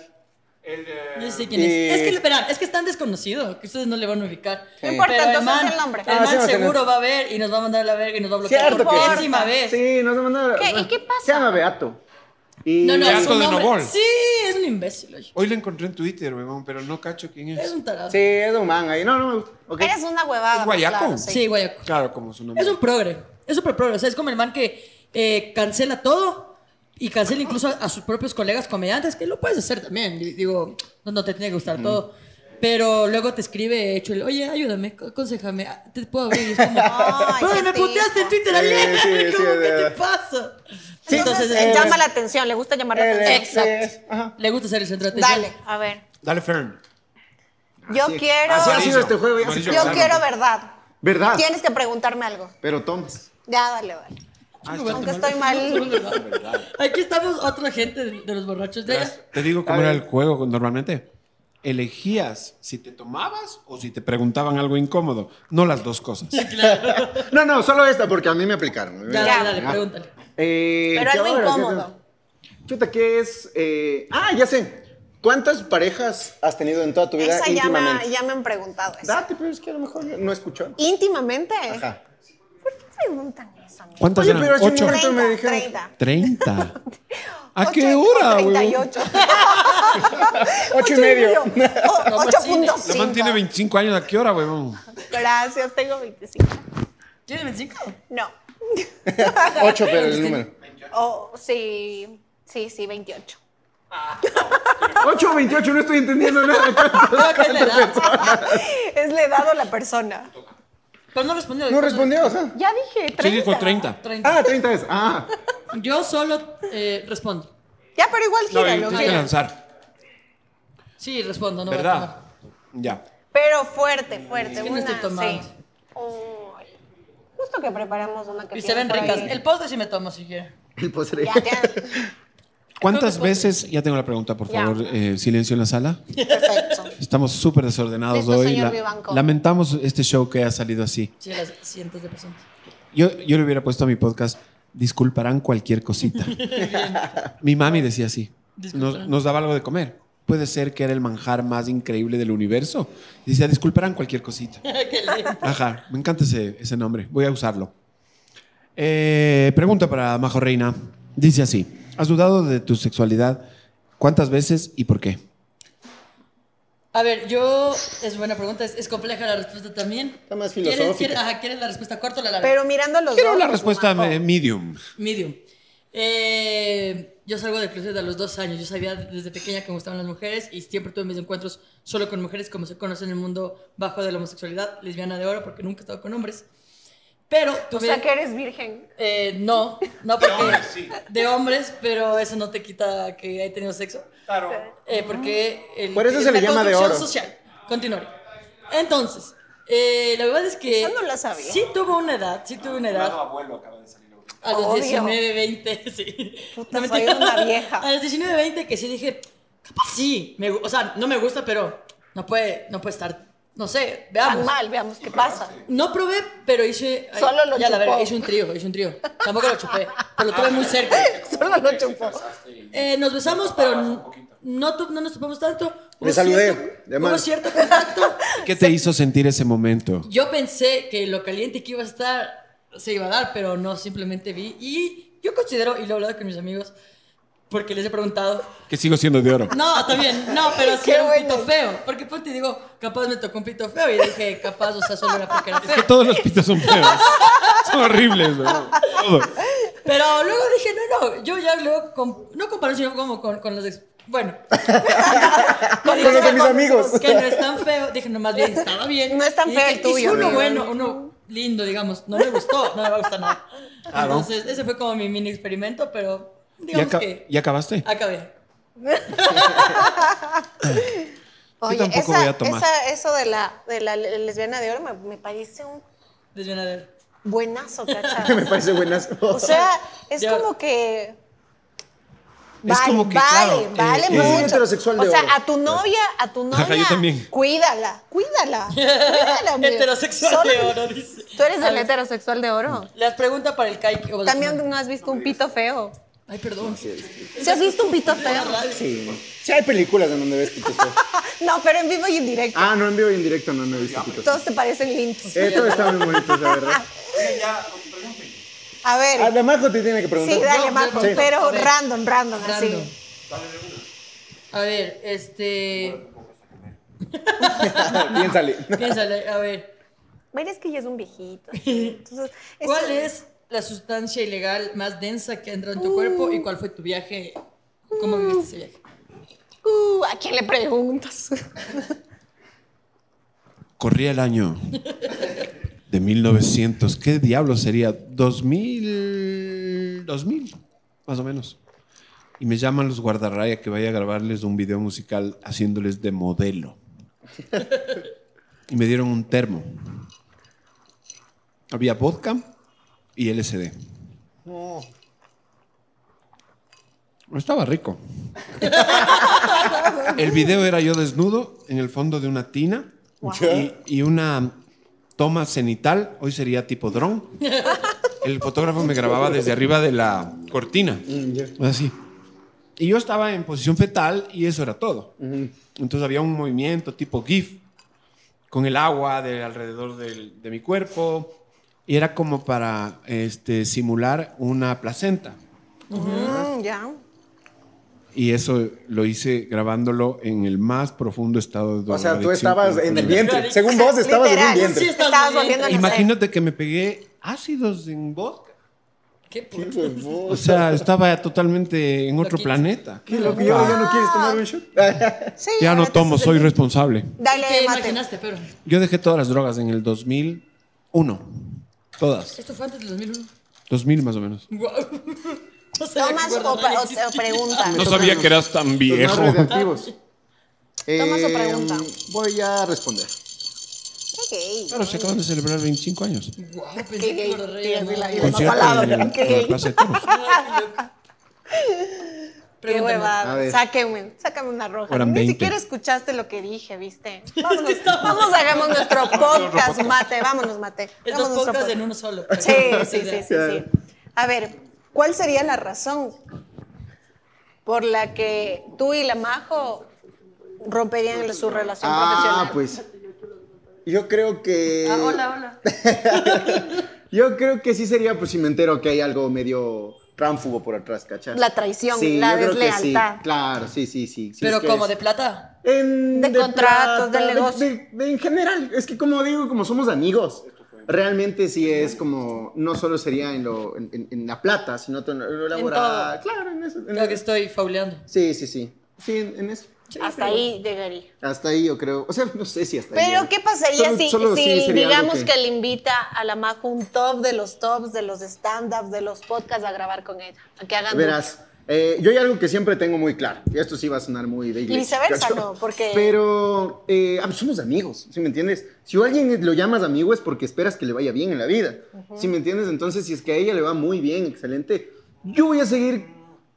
Yo sé quién Y- es. Es que, esperan, es que es tan desconocido que ustedes no le van a ubicar. No importa, entonces el nombre. El Ah, man sí, va a seguro va a ver y nos va a mandar a la verga y nos va a bloquear Cierto por que sí. décima vez. Sí, nos mandó. ¿Qué? ¿Y qué pasa? Se llama Beato. Y No, no, Beato de. Sí, es un imbécil. oye. Hoy lo encontré en Twitter, weón, pero no cacho quién Es es. un tarado. Sí, es un man ahí. No, no me gusta. Eres una huevada. ¿Es pues, guayaco? claro, Sí, guayaco. Claro, como su nombre. Es un progre. Es súper progre. O sea, es como el man que eh, cancela todo y cancela incluso a, a sus propios colegas comediantes, que lo puedes hacer también. Di- Digo, no, no te tiene que gustar todo. Pero luego te escribe hecho el, oye, ayúdame, aconsejame, ah, te puedo abrir. Y es como, Ay, "Brother, qué me puteaste en. Twitter Sí, ayer. sí, sí, ¿Cómo de que te pasa? Entonces, eh, él llama la atención, le gusta llamar la Él atención. Exacto. sí, ajá. Le gusta ser el centro de atención. Dale, a ver. Dale, Fern. Yo Sí. quiero. Así ha sido este juego. ya. Yo claro. quiero verdad. ¿Verdad? Tienes que preguntarme algo. Pero tomas. Ya, dale, dale. Ah, Aunque estoy mal. Aquí estamos otra gente de, los borrachos de. Te digo cómo era el juego normalmente. Elegías si te tomabas o si te preguntaban algo incómodo. No las dos cosas. No, no, solo esta porque a mí me aplicaron. Ya, Ya. dale, dale, pregúntale. Eh, Pero ¿qué algo ahora? ¿Qué- incómodo. Chuta, ¿qué es? Eh, ah, ya sé. ¿Cuántas parejas has tenido en toda tu vida Esa ya me, íntimamente? ya me han preguntado eso. Date, pero es que a lo mejor no escuchó. ¿Íntimamente? Ajá. ¿Por qué preguntan eso? amigo? ¿Cuántas Oye, eran? pero hace un ¿Ocho? momento me 30, dijeron. 30. Treinta. ¿A qué hora, huevón? 38. Ocho y medio. O- Como 8.5. La man tiene 25 años. ¿A qué hora, huevón? Gracias, tengo 25. ¿Tienes 25? No. Ocho, pero el número. Oh, sí, sí, sí, 28. 8 o 28, no estoy entendiendo nada. Creo que es la edad. Es la edad o la persona. Pero no respondió. No respondió, ajá. Ya dije 30. Sí, dijo 30. 30. Ah, 30 es. Ah. Yo solo eh, respondo. Ya, pero igual No, gíralo, tienes que gíralo. lanzar. Sí, respondo, no voy a ¿Verdad? Ya. Pero fuerte, fuerte. Que no una, estoy tomando. sí. Uy. Justo que preparamos una que Y se tiene ven por ricas. ahí. El postre sí me tomo si quiere. El postre. Ya, ya. ¿Cuántas veces, ya tengo la pregunta, por favor, eh, silencio en la sala? Perfecto. Estamos súper desordenados Listo, hoy. señor Vivanco. lamentamos este show que ha salido así. Sí, las cientos de personas. Yo, yo le hubiera puesto a mi podcast, disculparán cualquier cosita. mi mami decía así. Nos, Disculparán. nos daba algo de comer. Puede ser que era el manjar más increíble del universo. Y decía, disculparán cualquier cosita. Qué lindo. Ajá, me encanta ese, ese nombre. Voy a usarlo. Eh, pregunta para Majo Reina. Dice así: ¿Has dudado de tu sexualidad? ¿Cuántas veces y por qué? A ver, yo. Es buena pregunta, es, es compleja la respuesta también. Está más ¿Quieres- filosófica. ¿Quieres, ajá, ¿quieres la respuesta corta o la larga? Pero mirando los Quiero dos. la respuesta eh, medium. Medium. Eh, yo salgo de closet a los dos años. Yo sabía desde pequeña que me gustaban las mujeres y siempre tuve mis encuentros solo con mujeres, como se conoce en el mundo bajo de la homosexualidad, lesbiana de oro, porque nunca he estado con hombres. Pero O sea que eres virgen. Eh, no, no porque de hombres, pero eso no te quita que he tenido sexo. Claro. porque el, Por eso se le llama de oro. social. Continuaré. Entonces, eh, la verdad es que Esa no la sabía. sí tuvo una edad, sí tuve una edad. A los Obvio. 19, 20, sí. Puta, No, soy una vieja. A los 19, 20 que sí dije, capaz sí. me o sea, no me gusta, pero no puede, no puede estar, no sé, Tan veamos. mal, veamos qué pasa. No probé, pero hice. ay, Solo lo Ya la chupó. verga, hice un trío, hice un trío. Tampoco lo chupé, pero lo tuve muy cerca. Solo lo chupó. Eh, nos besamos, pero n- no, tu- no nos topamos tanto. Hubo Le saludé, cierto- de Hubo cierto contacto. ¿Qué te hizo sentir ese momento? Yo pensé que lo caliente que iba a estar se iba a dar, pero no, simplemente vi. Y yo considero, y lo he hablado con mis amigos, porque les he preguntado. Que sigo siendo de oro. No, también, no, pero sí era un bueno. pito feo. Porque ponte digo, capaz me tocó un pito feo. Y dije, capaz, o sea, solo era porque era Es que feo. todos los pitos son feos. Son horribles, ¿no? Todos. Pero luego dije, no, no, yo ya luego, no comparo, sino como con, con los ex. Bueno. Con los de mis amigos. Que no es tan feo. Dije, no, más bien, estaba bien. No es tan Y feo dije, el tuyo, uno amigo. bueno, uno lindo, digamos. No me gustó, no me va a gustar nada. Claro. Entonces, ese fue como mi mini experimento, pero ¿Ya, digamos aca- que ya acabaste? acabé. Oye, tampoco esa, voy a tomar. esa- eso de la, de la lesbiana de oro me, me parece un Lesbiana de- buenazo, cacha. Me parece buenas. O sea, es como que. Es Vale, como que, vale, claro, vale eh, mucho. heterosexual de o sea, oro. a tu novia, a tu novia. Ajá, yo también. Cuídala, cuídala. Cuídala. Heterosexual Solo- de oro, dice. Tú eres A el ver, heterosexual de oro. Las preguntas para el Kai. También no has visto un pito feo. Ay, perdón. ¿Sí has visto un pito feo? Sí. Sí hay películas en donde ves pitos feos. No, pero en vivo y en directo. Ah, no, en vivo y en directo no, no he visto pitos. Todos te parecen lindos. Eh, todos están muy bonitos, la verdad. A ver. Ah, la Majo te tiene que preguntar. Sí, dale, yo- pero a ver. random, random, Random. así. A ver, este. Piénsale. Piénsale, a ver. Mira, es que ella es un viejito. Entonces, ¿Cuál es la sustancia ilegal más densa que ha entrado en tu cuerpo y cuál fue tu viaje? ¿Cómo viviste ese viaje? Uh, ¿A quién le preguntas? Corría el año de 1900. ¿Qué diablo sería? 2000. 2000, más o menos. Y me llaman los guardarraya que vaya a grabarles un video musical haciéndoles de modelo. Y me dieron un termo. Había vodka y LSD. Estaba rico. El video era yo desnudo en el fondo de una tina y, y una toma cenital, hoy sería tipo dron. El fotógrafo me grababa desde arriba de la cortina, así. Y yo estaba en posición fetal y eso era todo. Entonces había un movimiento tipo GIF con el agua de alrededor del- de mi cuerpo y era como para este, simular una placenta. Mm, ya. Y eso lo hice grabándolo en el más profundo estado de O sea, tú estabas en el vientre. Según vos, estabas en un Literal, vientre. sí, Estabas volviendo. Imagínate que me pegué ácidos en vodka. ¿Qué puto? O sea, estaba totalmente en otro planeta. ¿Qué? ¿Y ahora ya no quieres tomar un shot? Sí, Ya no tomo, soy responsable. Dale, ¿Qué mate. imaginaste, pero? Yo dejé todas las drogas en el 2001. Todas. Esto fue antes del 2001. 2000 más o menos. Guau. No sabía que ¿Tomas o, o- o existía. pregunta? No sabía que eras tan Los más radioactivos. Tomas o Eh, pregunta. Voy a responder. Qué gay. Claro, se acaban de celebrar 25 años. Guau, Qué pensé que gay. Concierto en, qué la gay. Plaza de Toros. Qué huevada. Sáquenme, sácame una roja. Ni 20. siquiera escuchaste lo que dije, ¿viste? Vámonos, vamos, hagamos nuestro podcast, mate. Vámonos, mate. Es dos podcasts en uno solo. Sí, sí, sí, sí, sí. A ver, ¿cuál sería la razón por la que tú y la Majo romperían su relación Ah, profesional? pues. Yo creo que. Ah, hola, hola. Yo creo que sí sería, pues, si me entero que hay algo medio tránfugo por atrás, ¿cachai? La traición, Sí, la deslealtad. sí. Claro, sí, sí, sí. sí, Pero es que como es- de plata. En- De contratos, de- negocio. de- de- en general, es que como digo, como somos amigos, realmente sí es como, no solo sería en, lo, en, en- en la plata, sino en lo laboral. Claro, en eso. en Creo que estoy fauleando. Sí, sí, sí. Sí, en, en eso. Hasta ahí llegaría. Hasta ahí yo creo. O sea, no sé si hasta ahí. Pero. ¿qué pasaría Solo- si, solo si sí digamos que... le invita a la Majo un top de los tops, de los stand-ups, de los podcasts a grabar con ella? A que hagan Verás, eh, yo hay algo que siempre tengo muy claro, y esto sí va a sonar muy de iglesia. Viceversa. ¿no? Porque- Pero eh, ah, somos amigos, ¿sí me entiendes? Si a alguien lo llamas amigo es porque esperas que le vaya bien en la vida, ¿sí me entiendes? Entonces, si es que a ella le va muy bien, excelente, yo voy a seguir,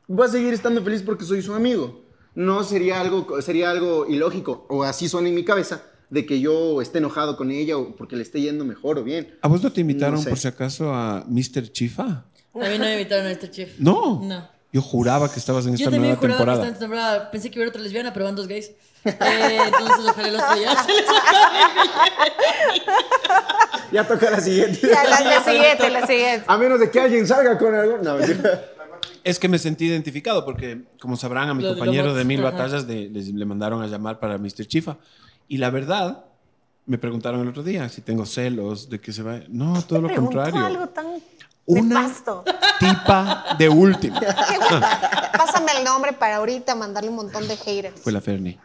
voy a seguir estando feliz porque soy su amigo. No sería algo, sería algo ilógico, o así suena en mi cabeza, de que yo esté enojado con ella o porque le esté yendo mejor o bien. ¿A vos no te invitaron, No sé. por si acaso, a Mr. Chifa? A mí no me invitaron a este chef. No. No. Yo juraba que estabas en esta Yo nueva que temporada. estaba en esta temporada. Pensé que iba a haber otra lesbiana, pero van dos gays. Eh, entonces ojalá el otro ya se les Ya toca la siguiente. Ya, la, la siguiente, la siguiente. A menos de que alguien salga con algo. No, mentira. Es que me sentí identificado porque, como sabrán, a mi Lo de compañero de Mil ajá. Batallas de- les- le mandaron a llamar para Mr. Chifa. Y la verdad, me preguntaron el otro día si tengo celos de que se va. No, todo lo contrario. algo tan Una nefasto. tipa de última. Pásame el nombre para ahorita mandarle un montón de haters. Fue la Ferni.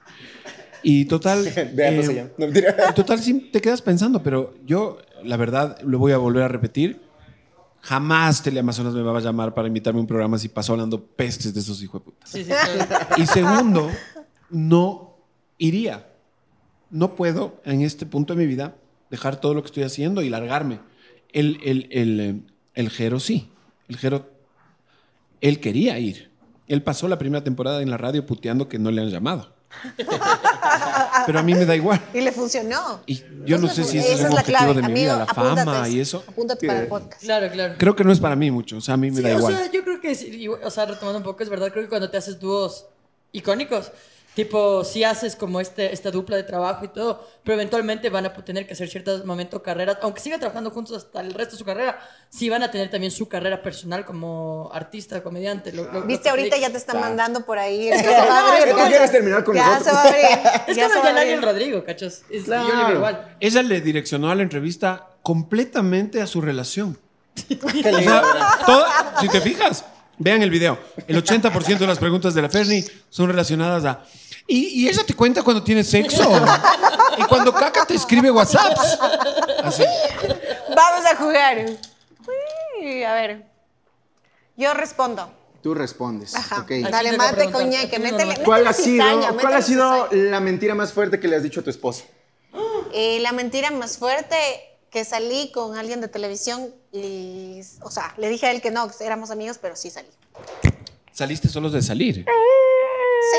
Y total. Eh, se llama. No, mentira. Total, sí te quedas pensando, pero yo, la verdad, lo voy a volver a repetir. Jamás Teleamazonas me va a llamar para invitarme a un programa si pasó hablando pestes de esos hijos de puta. Sí, sí, claro. Y segundo, no iría. No puedo, en este punto de mi vida, dejar todo lo que estoy haciendo y largarme. El, el, el, eh, el Jero sí. El Jero, él quería ir. Él pasó la primera temporada en la radio puteando que no le han llamado. Pero a mí me da igual. Y le funcionó. Y yo no sé si ese es un objetivo clave. de mi Amigo, vida, la fama y eso. Apúntate para el podcast. Claro, claro. Creo que no es para mí mucho. O sea, a mí me Sí, da o igual. sea, yo creo que, o sea, retomando un poco, es verdad, creo que cuando te haces dúos icónicos, tipo, si haces como este, esta dupla de trabajo y todo, pero eventualmente van a tener que hacer ciertos momentos carreras, aunque sigan trabajando juntos hasta el resto de su carrera, sí van a tener también su carrera personal como artista, comediante. lo- lo- lo Viste, ahorita ya te están mandando por ahí. Es que se va a no, abrir. es que tú quieres terminar con ya nosotros. se va a abrir. Es ya como el. Rodrigo, ¿cachos? Es, Claro. Yo igual. Ella le direccionó a la entrevista completamente a su relación. Qué O lindo. sea, toda- si te fijas, vean el video. El 80% de las preguntas de la Ferni son relacionadas a. Y, y ella te cuenta cuando tiene sexo. Y cuando caca te escribe WhatsApps. Así. Vamos a jugar. Uy, a ver. Yo respondo. Tú respondes. Ajá. Dale, mate. Aquí Métele. ¿Cuál ha sido, cizaña, ¿cuál ha sido cizaña. la mentira más fuerte que le has dicho a tu esposo? Eh, la mentira más fuerte que salí con alguien de televisión y, o sea, le dije a él que no, que éramos amigos, pero sí salí. Saliste solos de salir. Sí.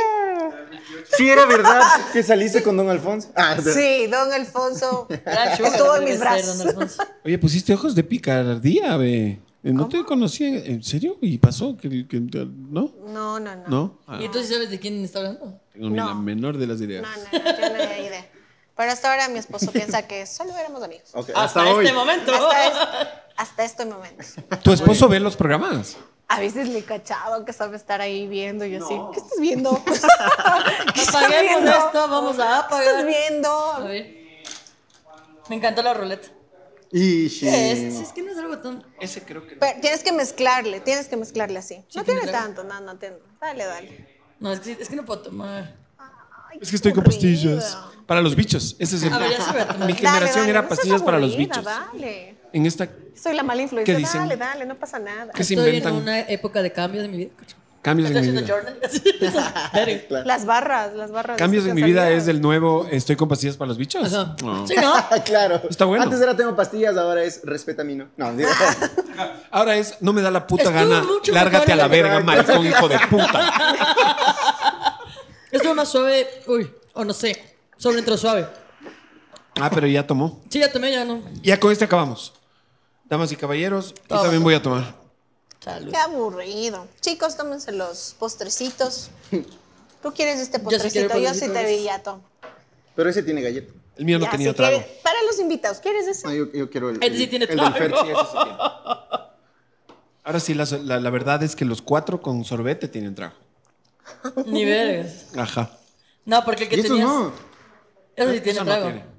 Sí, era verdad que saliste con don Alfonso. Ah, Sí, don Alfonso sugar estuvo en mis ser, brazos. Alfonso. Oye, pusiste ojos de picardía, ve. No te conocía. ¿En serio? ¿Y pasó? ¿Que, que- no? No, no, no. ¿No? Ah, ¿Y entonces sabes de quién está hablando? tengo ni No. la menor de las ideas. No, no, no, yo no tenía idea. Pero hasta ahora mi esposo piensa que solo éramos amigos. Ok, Hasta, hoy. este momento. Hasta, hasta este momento. ¿Tu esposo ve los programas? A veces le he cachado que sabe estar ahí viendo y yo así, ¿qué estás viendo? ¿Qué estás Apaguemos viendo? esto, vamos a ¿Qué apagar. estás viendo? A ver. Me encantó la ruleta. Y sí. ¿Qué es? Sí, Es que no es algo tan. Ese creo que. Pero tienes que mezclarle, tienes que mezclarle así. Sí, no tiene mezclarle. tanto, no, no tiene. Dale, dale. No, es que, es que no puedo tomar. Ay, Es que estoy con pastillas. Para los bichos. Ese es el. A ver, ya se voy a tomar. Mi Dale, generación dale, era no pastillas para los bichos. Dale. En esta. Soy la mala influencia. ¿Qué dicen? Dale, dale, no pasa nada. ¿Qué se Estoy inventan? en una época de cambio de mi vida. Cambios en mi vida. Las barras, las barras. Cambios en mi vida es del nuevo Estoy con pastillas para los bichos. No. Sí, ¿no? claro. Está bueno. Antes era tengo pastillas, ahora es respeta a mí, ¿no? No, digo, Ahora es, no me da la puta Estuvo gana. Lárgate a la verga, maricón, hijo de puta. Estuvo más suave. Uy, o no sé. Sobre entró suave. Ah, pero ya tomó. Sí, ya tomé, ya no. Ya con este acabamos. Damas y caballeros, yo también voy a tomar. Salud. Qué aburrido. Chicos, tómense los postrecitos. ¿Tú quieres este sí quiero postrecito? Yo sí postrecito. te vi ya. Pero ese tiene galleta. El mío no Ya, tenía si trago. Para los invitados, ¿quieres ese? No, yo, yo quiero el. Este sí el- tiene el del Fer, trago. sí, ese sí tiene. Ahora sí, la, la- la verdad es que los cuatro con sorbete tienen trago. Ni vergas. Ajá. No, porque el que Y estos tenías. no. Eso sí tiene Eso no trago. tiene.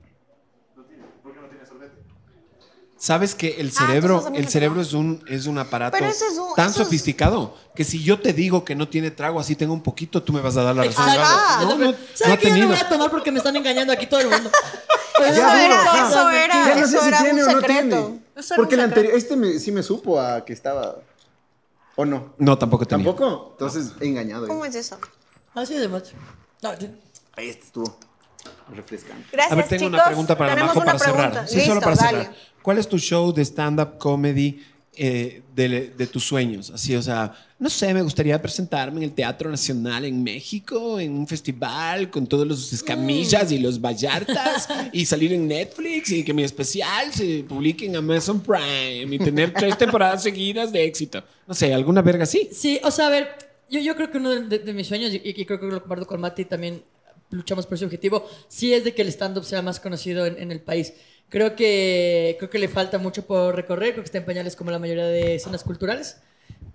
¿Sabes que el Ah, cerebro, entonces el no cerebro es un, es un aparato Pero es un- tan eso es- sofisticado que si yo te digo que no tiene trago, así tengo un poquito, tú me vas a dar la razón. Exacto. No, no, no ¿Sabe ha que yo no tenido. voy a tomar porque me están engañando aquí todo el mundo? Eso Ya, era, ajá. eso era, Ya no sé eso si era tiene un o no secreto. tiene. Eso era Porque un el secreto. anterior, este me- sí me supo a que estaba. ¿O no? No, tampoco tenía. ¿Tampoco? Entonces he engañado. ¿Cómo es eso? Así de macho. No, sí. Ahí estuvo refrescante. Gracias, A ver, tengo una pregunta para Tenemos Majo una para cerrar. Sí, Listo, solo para dale. cerrar. ¿Cuál es tu show de stand-up comedy eh, de, de tus sueños? Así, o sea, no sé, me gustaría presentarme en el Teatro Nacional en México, en un festival con todos los escamillas y los vallartas y salir en Netflix y que mi especial se publique en Amazon Prime y tener tres temporadas seguidas de éxito. No sé, alguna verga así. Sí, o sea, a ver, yo, yo creo que uno de, de mis sueños, y, y creo que lo comparto con Mati, también luchamos por ese objetivo, sí es de que el stand-up sea más conocido en, en el país. Creo que, creo que le falta mucho por recorrer, creo que está en pañales como la mayoría de escenas culturales,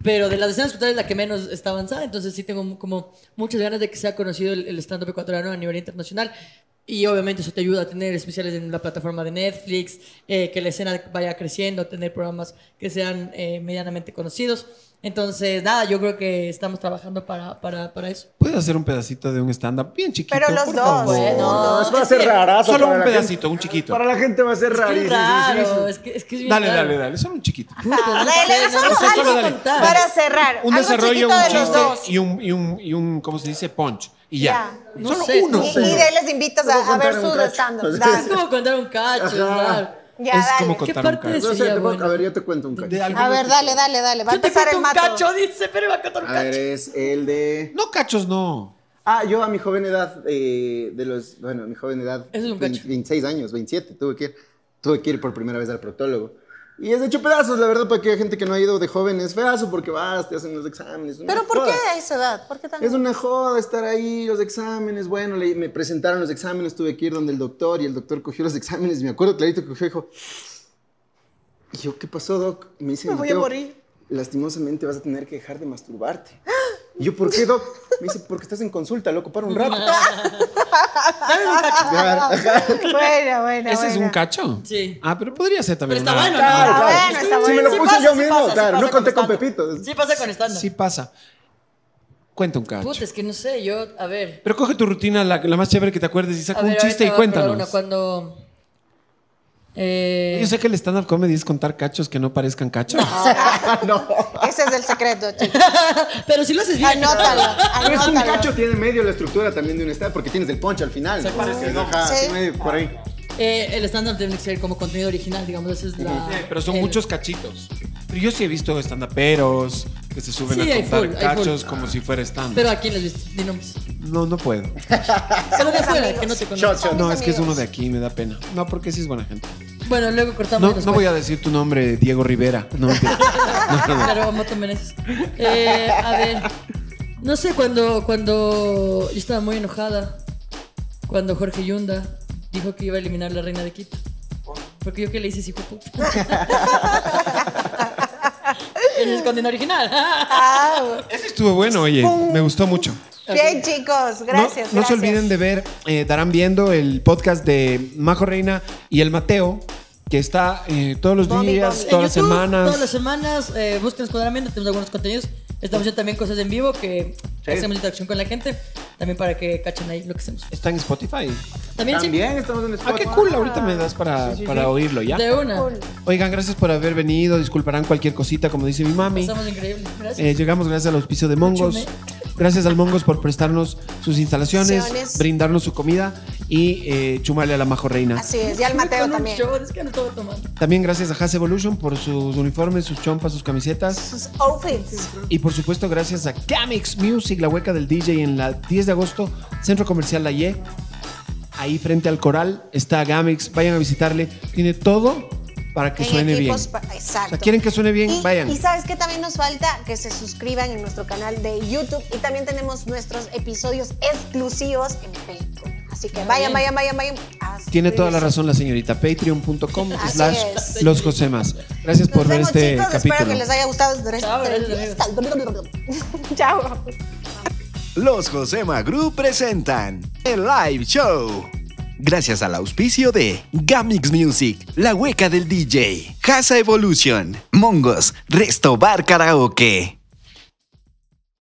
pero de las escenas culturales la que menos está avanzada, entonces sí tengo como muchas ganas de que sea conocido el, el stand-up ecuatoriano a nivel internacional. Y obviamente eso te ayuda a tener especiales en la plataforma de Netflix, eh, que la escena vaya creciendo, tener programas que sean eh, medianamente conocidos. Entonces, nada, yo creo que estamos trabajando para, para, para eso. ¿Puedes hacer un pedacito de un stand-up bien chiquito? Pero los por dos. favor? Bueno, va a es ser que- rarazo. Solo un pedacito, gente. un chiquito. Para la gente va a ser Es que rarísimo. es raro, es que, es que es bien Dale, raro. dale, dale, solo un chiquito. No Dale, solo no cómo dale. contar. Para cerrar. Un algo desarrollo, un de los chiste dos. y un, y un, y un, ¿cómo se dice? Punch. Y ya. Ya. No Solo sé, uno. Y, no de les invitas Puedo a, a ver sus cacho. stand-ups. Es como contar un cacho, raro. Ya, es como dale. ¿Qué contar un cacho. No sé, te a ver, yo te cuento un cacho. De algo A ver, dale, dale, dale. Va a Yo te empezar cuento el un mato. cacho, dice, pero va a contar un A ver, cacho. es el de. No, cachos, no. Ah, yo a mi joven edad, eh, de los. Bueno, a mi joven edad. Es un 20 cacho. 26 años, 27, tuve que ir. Tuve que ir por primera vez al proctólogo. Y es hecho pedazos, la verdad, porque hay gente que no ha ido de joven es feazo porque vas, te hacen los exámenes. ¿Pero por qué a esa edad? ¿Por qué tan Es una joda estar ahí, los exámenes. Bueno, le- me presentaron los exámenes, tuve que ir donde el doctor y el doctor cogió los exámenes. y Me acuerdo clarito que cogió y dijo: ¿Y yo qué pasó, doc? Y me dice: Me voy a "Mateo, morir". Lastimosamente vas a tener que dejar de masturbarte. Y yo, ¿por qué, doc? Me dice: Porque estás en consulta, loco, para un rato. Buena, buena. ¿Ese es un cacho? Sí. Ah, pero podría ser también Pero está una- bueno, ¿no? Claro, Está claro. bueno, está Si me bueno. lo Sí puse pasa, yo sí mismo, pasa, sí claro, no conté con con Pepito. Sí pasa con stand Sí pasa. Cuenta un cacho. Puta, es que no sé, yo, a ver. Pero coge tu rutina, la, la más chévere que te acuerdes, y saca A un ver, chiste y cuéntanos. uno Cuando. Eh, Yo sé que el stand-up comedy es contar cachos que no parezcan cachos. Ese es el secreto, chicos. Pero si lo haces bien. Anótalo, Pero es que un cacho tiene medio la estructura también de un estado, porque tienes el poncho al final. ¿no? Ajá, Sí. sí, medio por ahí. Eh, el stand-up tiene que ser como contenido original, digamos. Esa es la. Pero son el- muchos cachitos. Pero yo sí he visto stand-uperos que se suben Sí, a contar full, cachos como si fuera stand. Pero a quién les viste, di nombres. No, no puedo. Solo de afuera, que no te conozco. shot. No, es que es uno de aquí, me da pena. No, porque sí es buena gente. Bueno, luego cortamos. No, no voy a decir tu nombre, Diego Rivera. No, mentira. Claro, Moto Meneses. Eh, a ver. No sé, cuando, cuando yo estaba muy enojada, cuando Jorge Yunda dijo que iba a eliminar la reina de Quito. Porque yo que le hice hijo puta. En el contenido original. Ah, Ese estuvo bueno, oye. Me gustó mucho. bien, chicos, No- gracias. No, se gracias. olviden de ver, eh, darán viendo el podcast de Majo Reina y el Mateo, que está eh, todos los Bombi, días. En todas las semanas. Todas las semanas, eh, busquen Escuadramiento, tenemos algunos contenidos. Estamos haciendo también cosas en vivo que hacemos interacción con la gente. También para que cachen ahí lo que hacemos. Está en Spotify. También, sí. También estamos en Ah, Spotify. qué cool. Ahorita me das para, para oírlo, ¿ya? De una. Cool. Oigan, gracias por haber venido. Disculparán cualquier cosita, como dice mi mami. Estamos increíbles. Gracias. Eh, llegamos gracias al auspicio de Mongos. Gracias al Mongos por prestarnos sus instalaciones, Instalaciones. brindarnos su comida y eh, chumarle a la Majo Reina. Así es, y al Mateo también. show, es que no. También gracias a Has Evolution por sus uniformes, sus chompas, sus camisetas. Sus outfits. Y por supuesto, gracias a Gamix Music, la hueca del DJ, en la 10 de agosto, Centro Comercial La Ye. Ahí frente al coral está Gamix. Vayan a visitarle. Tiene todo para que En suene bien. equipos Exacto. O sea, quieren que suene bien, y, vayan. Y sabes que también nos falta que se suscriban en nuestro canal de YouTube y también tenemos nuestros episodios exclusivos en Patreon. Así que vayan, vayan, vayan, vayan. Tiene toda la razón la señorita. Patreon.com slash es. los Josemas. Gracias por Nos ver vemos, este chicos. capítulo. Espero que les haya gustado Chao. Chao. Los Josema Group presentan el live show. Gracias al auspicio de Gamix Music, la hueca del DJ, Casa Evolution, Mongos, Resto Bar Karaoke.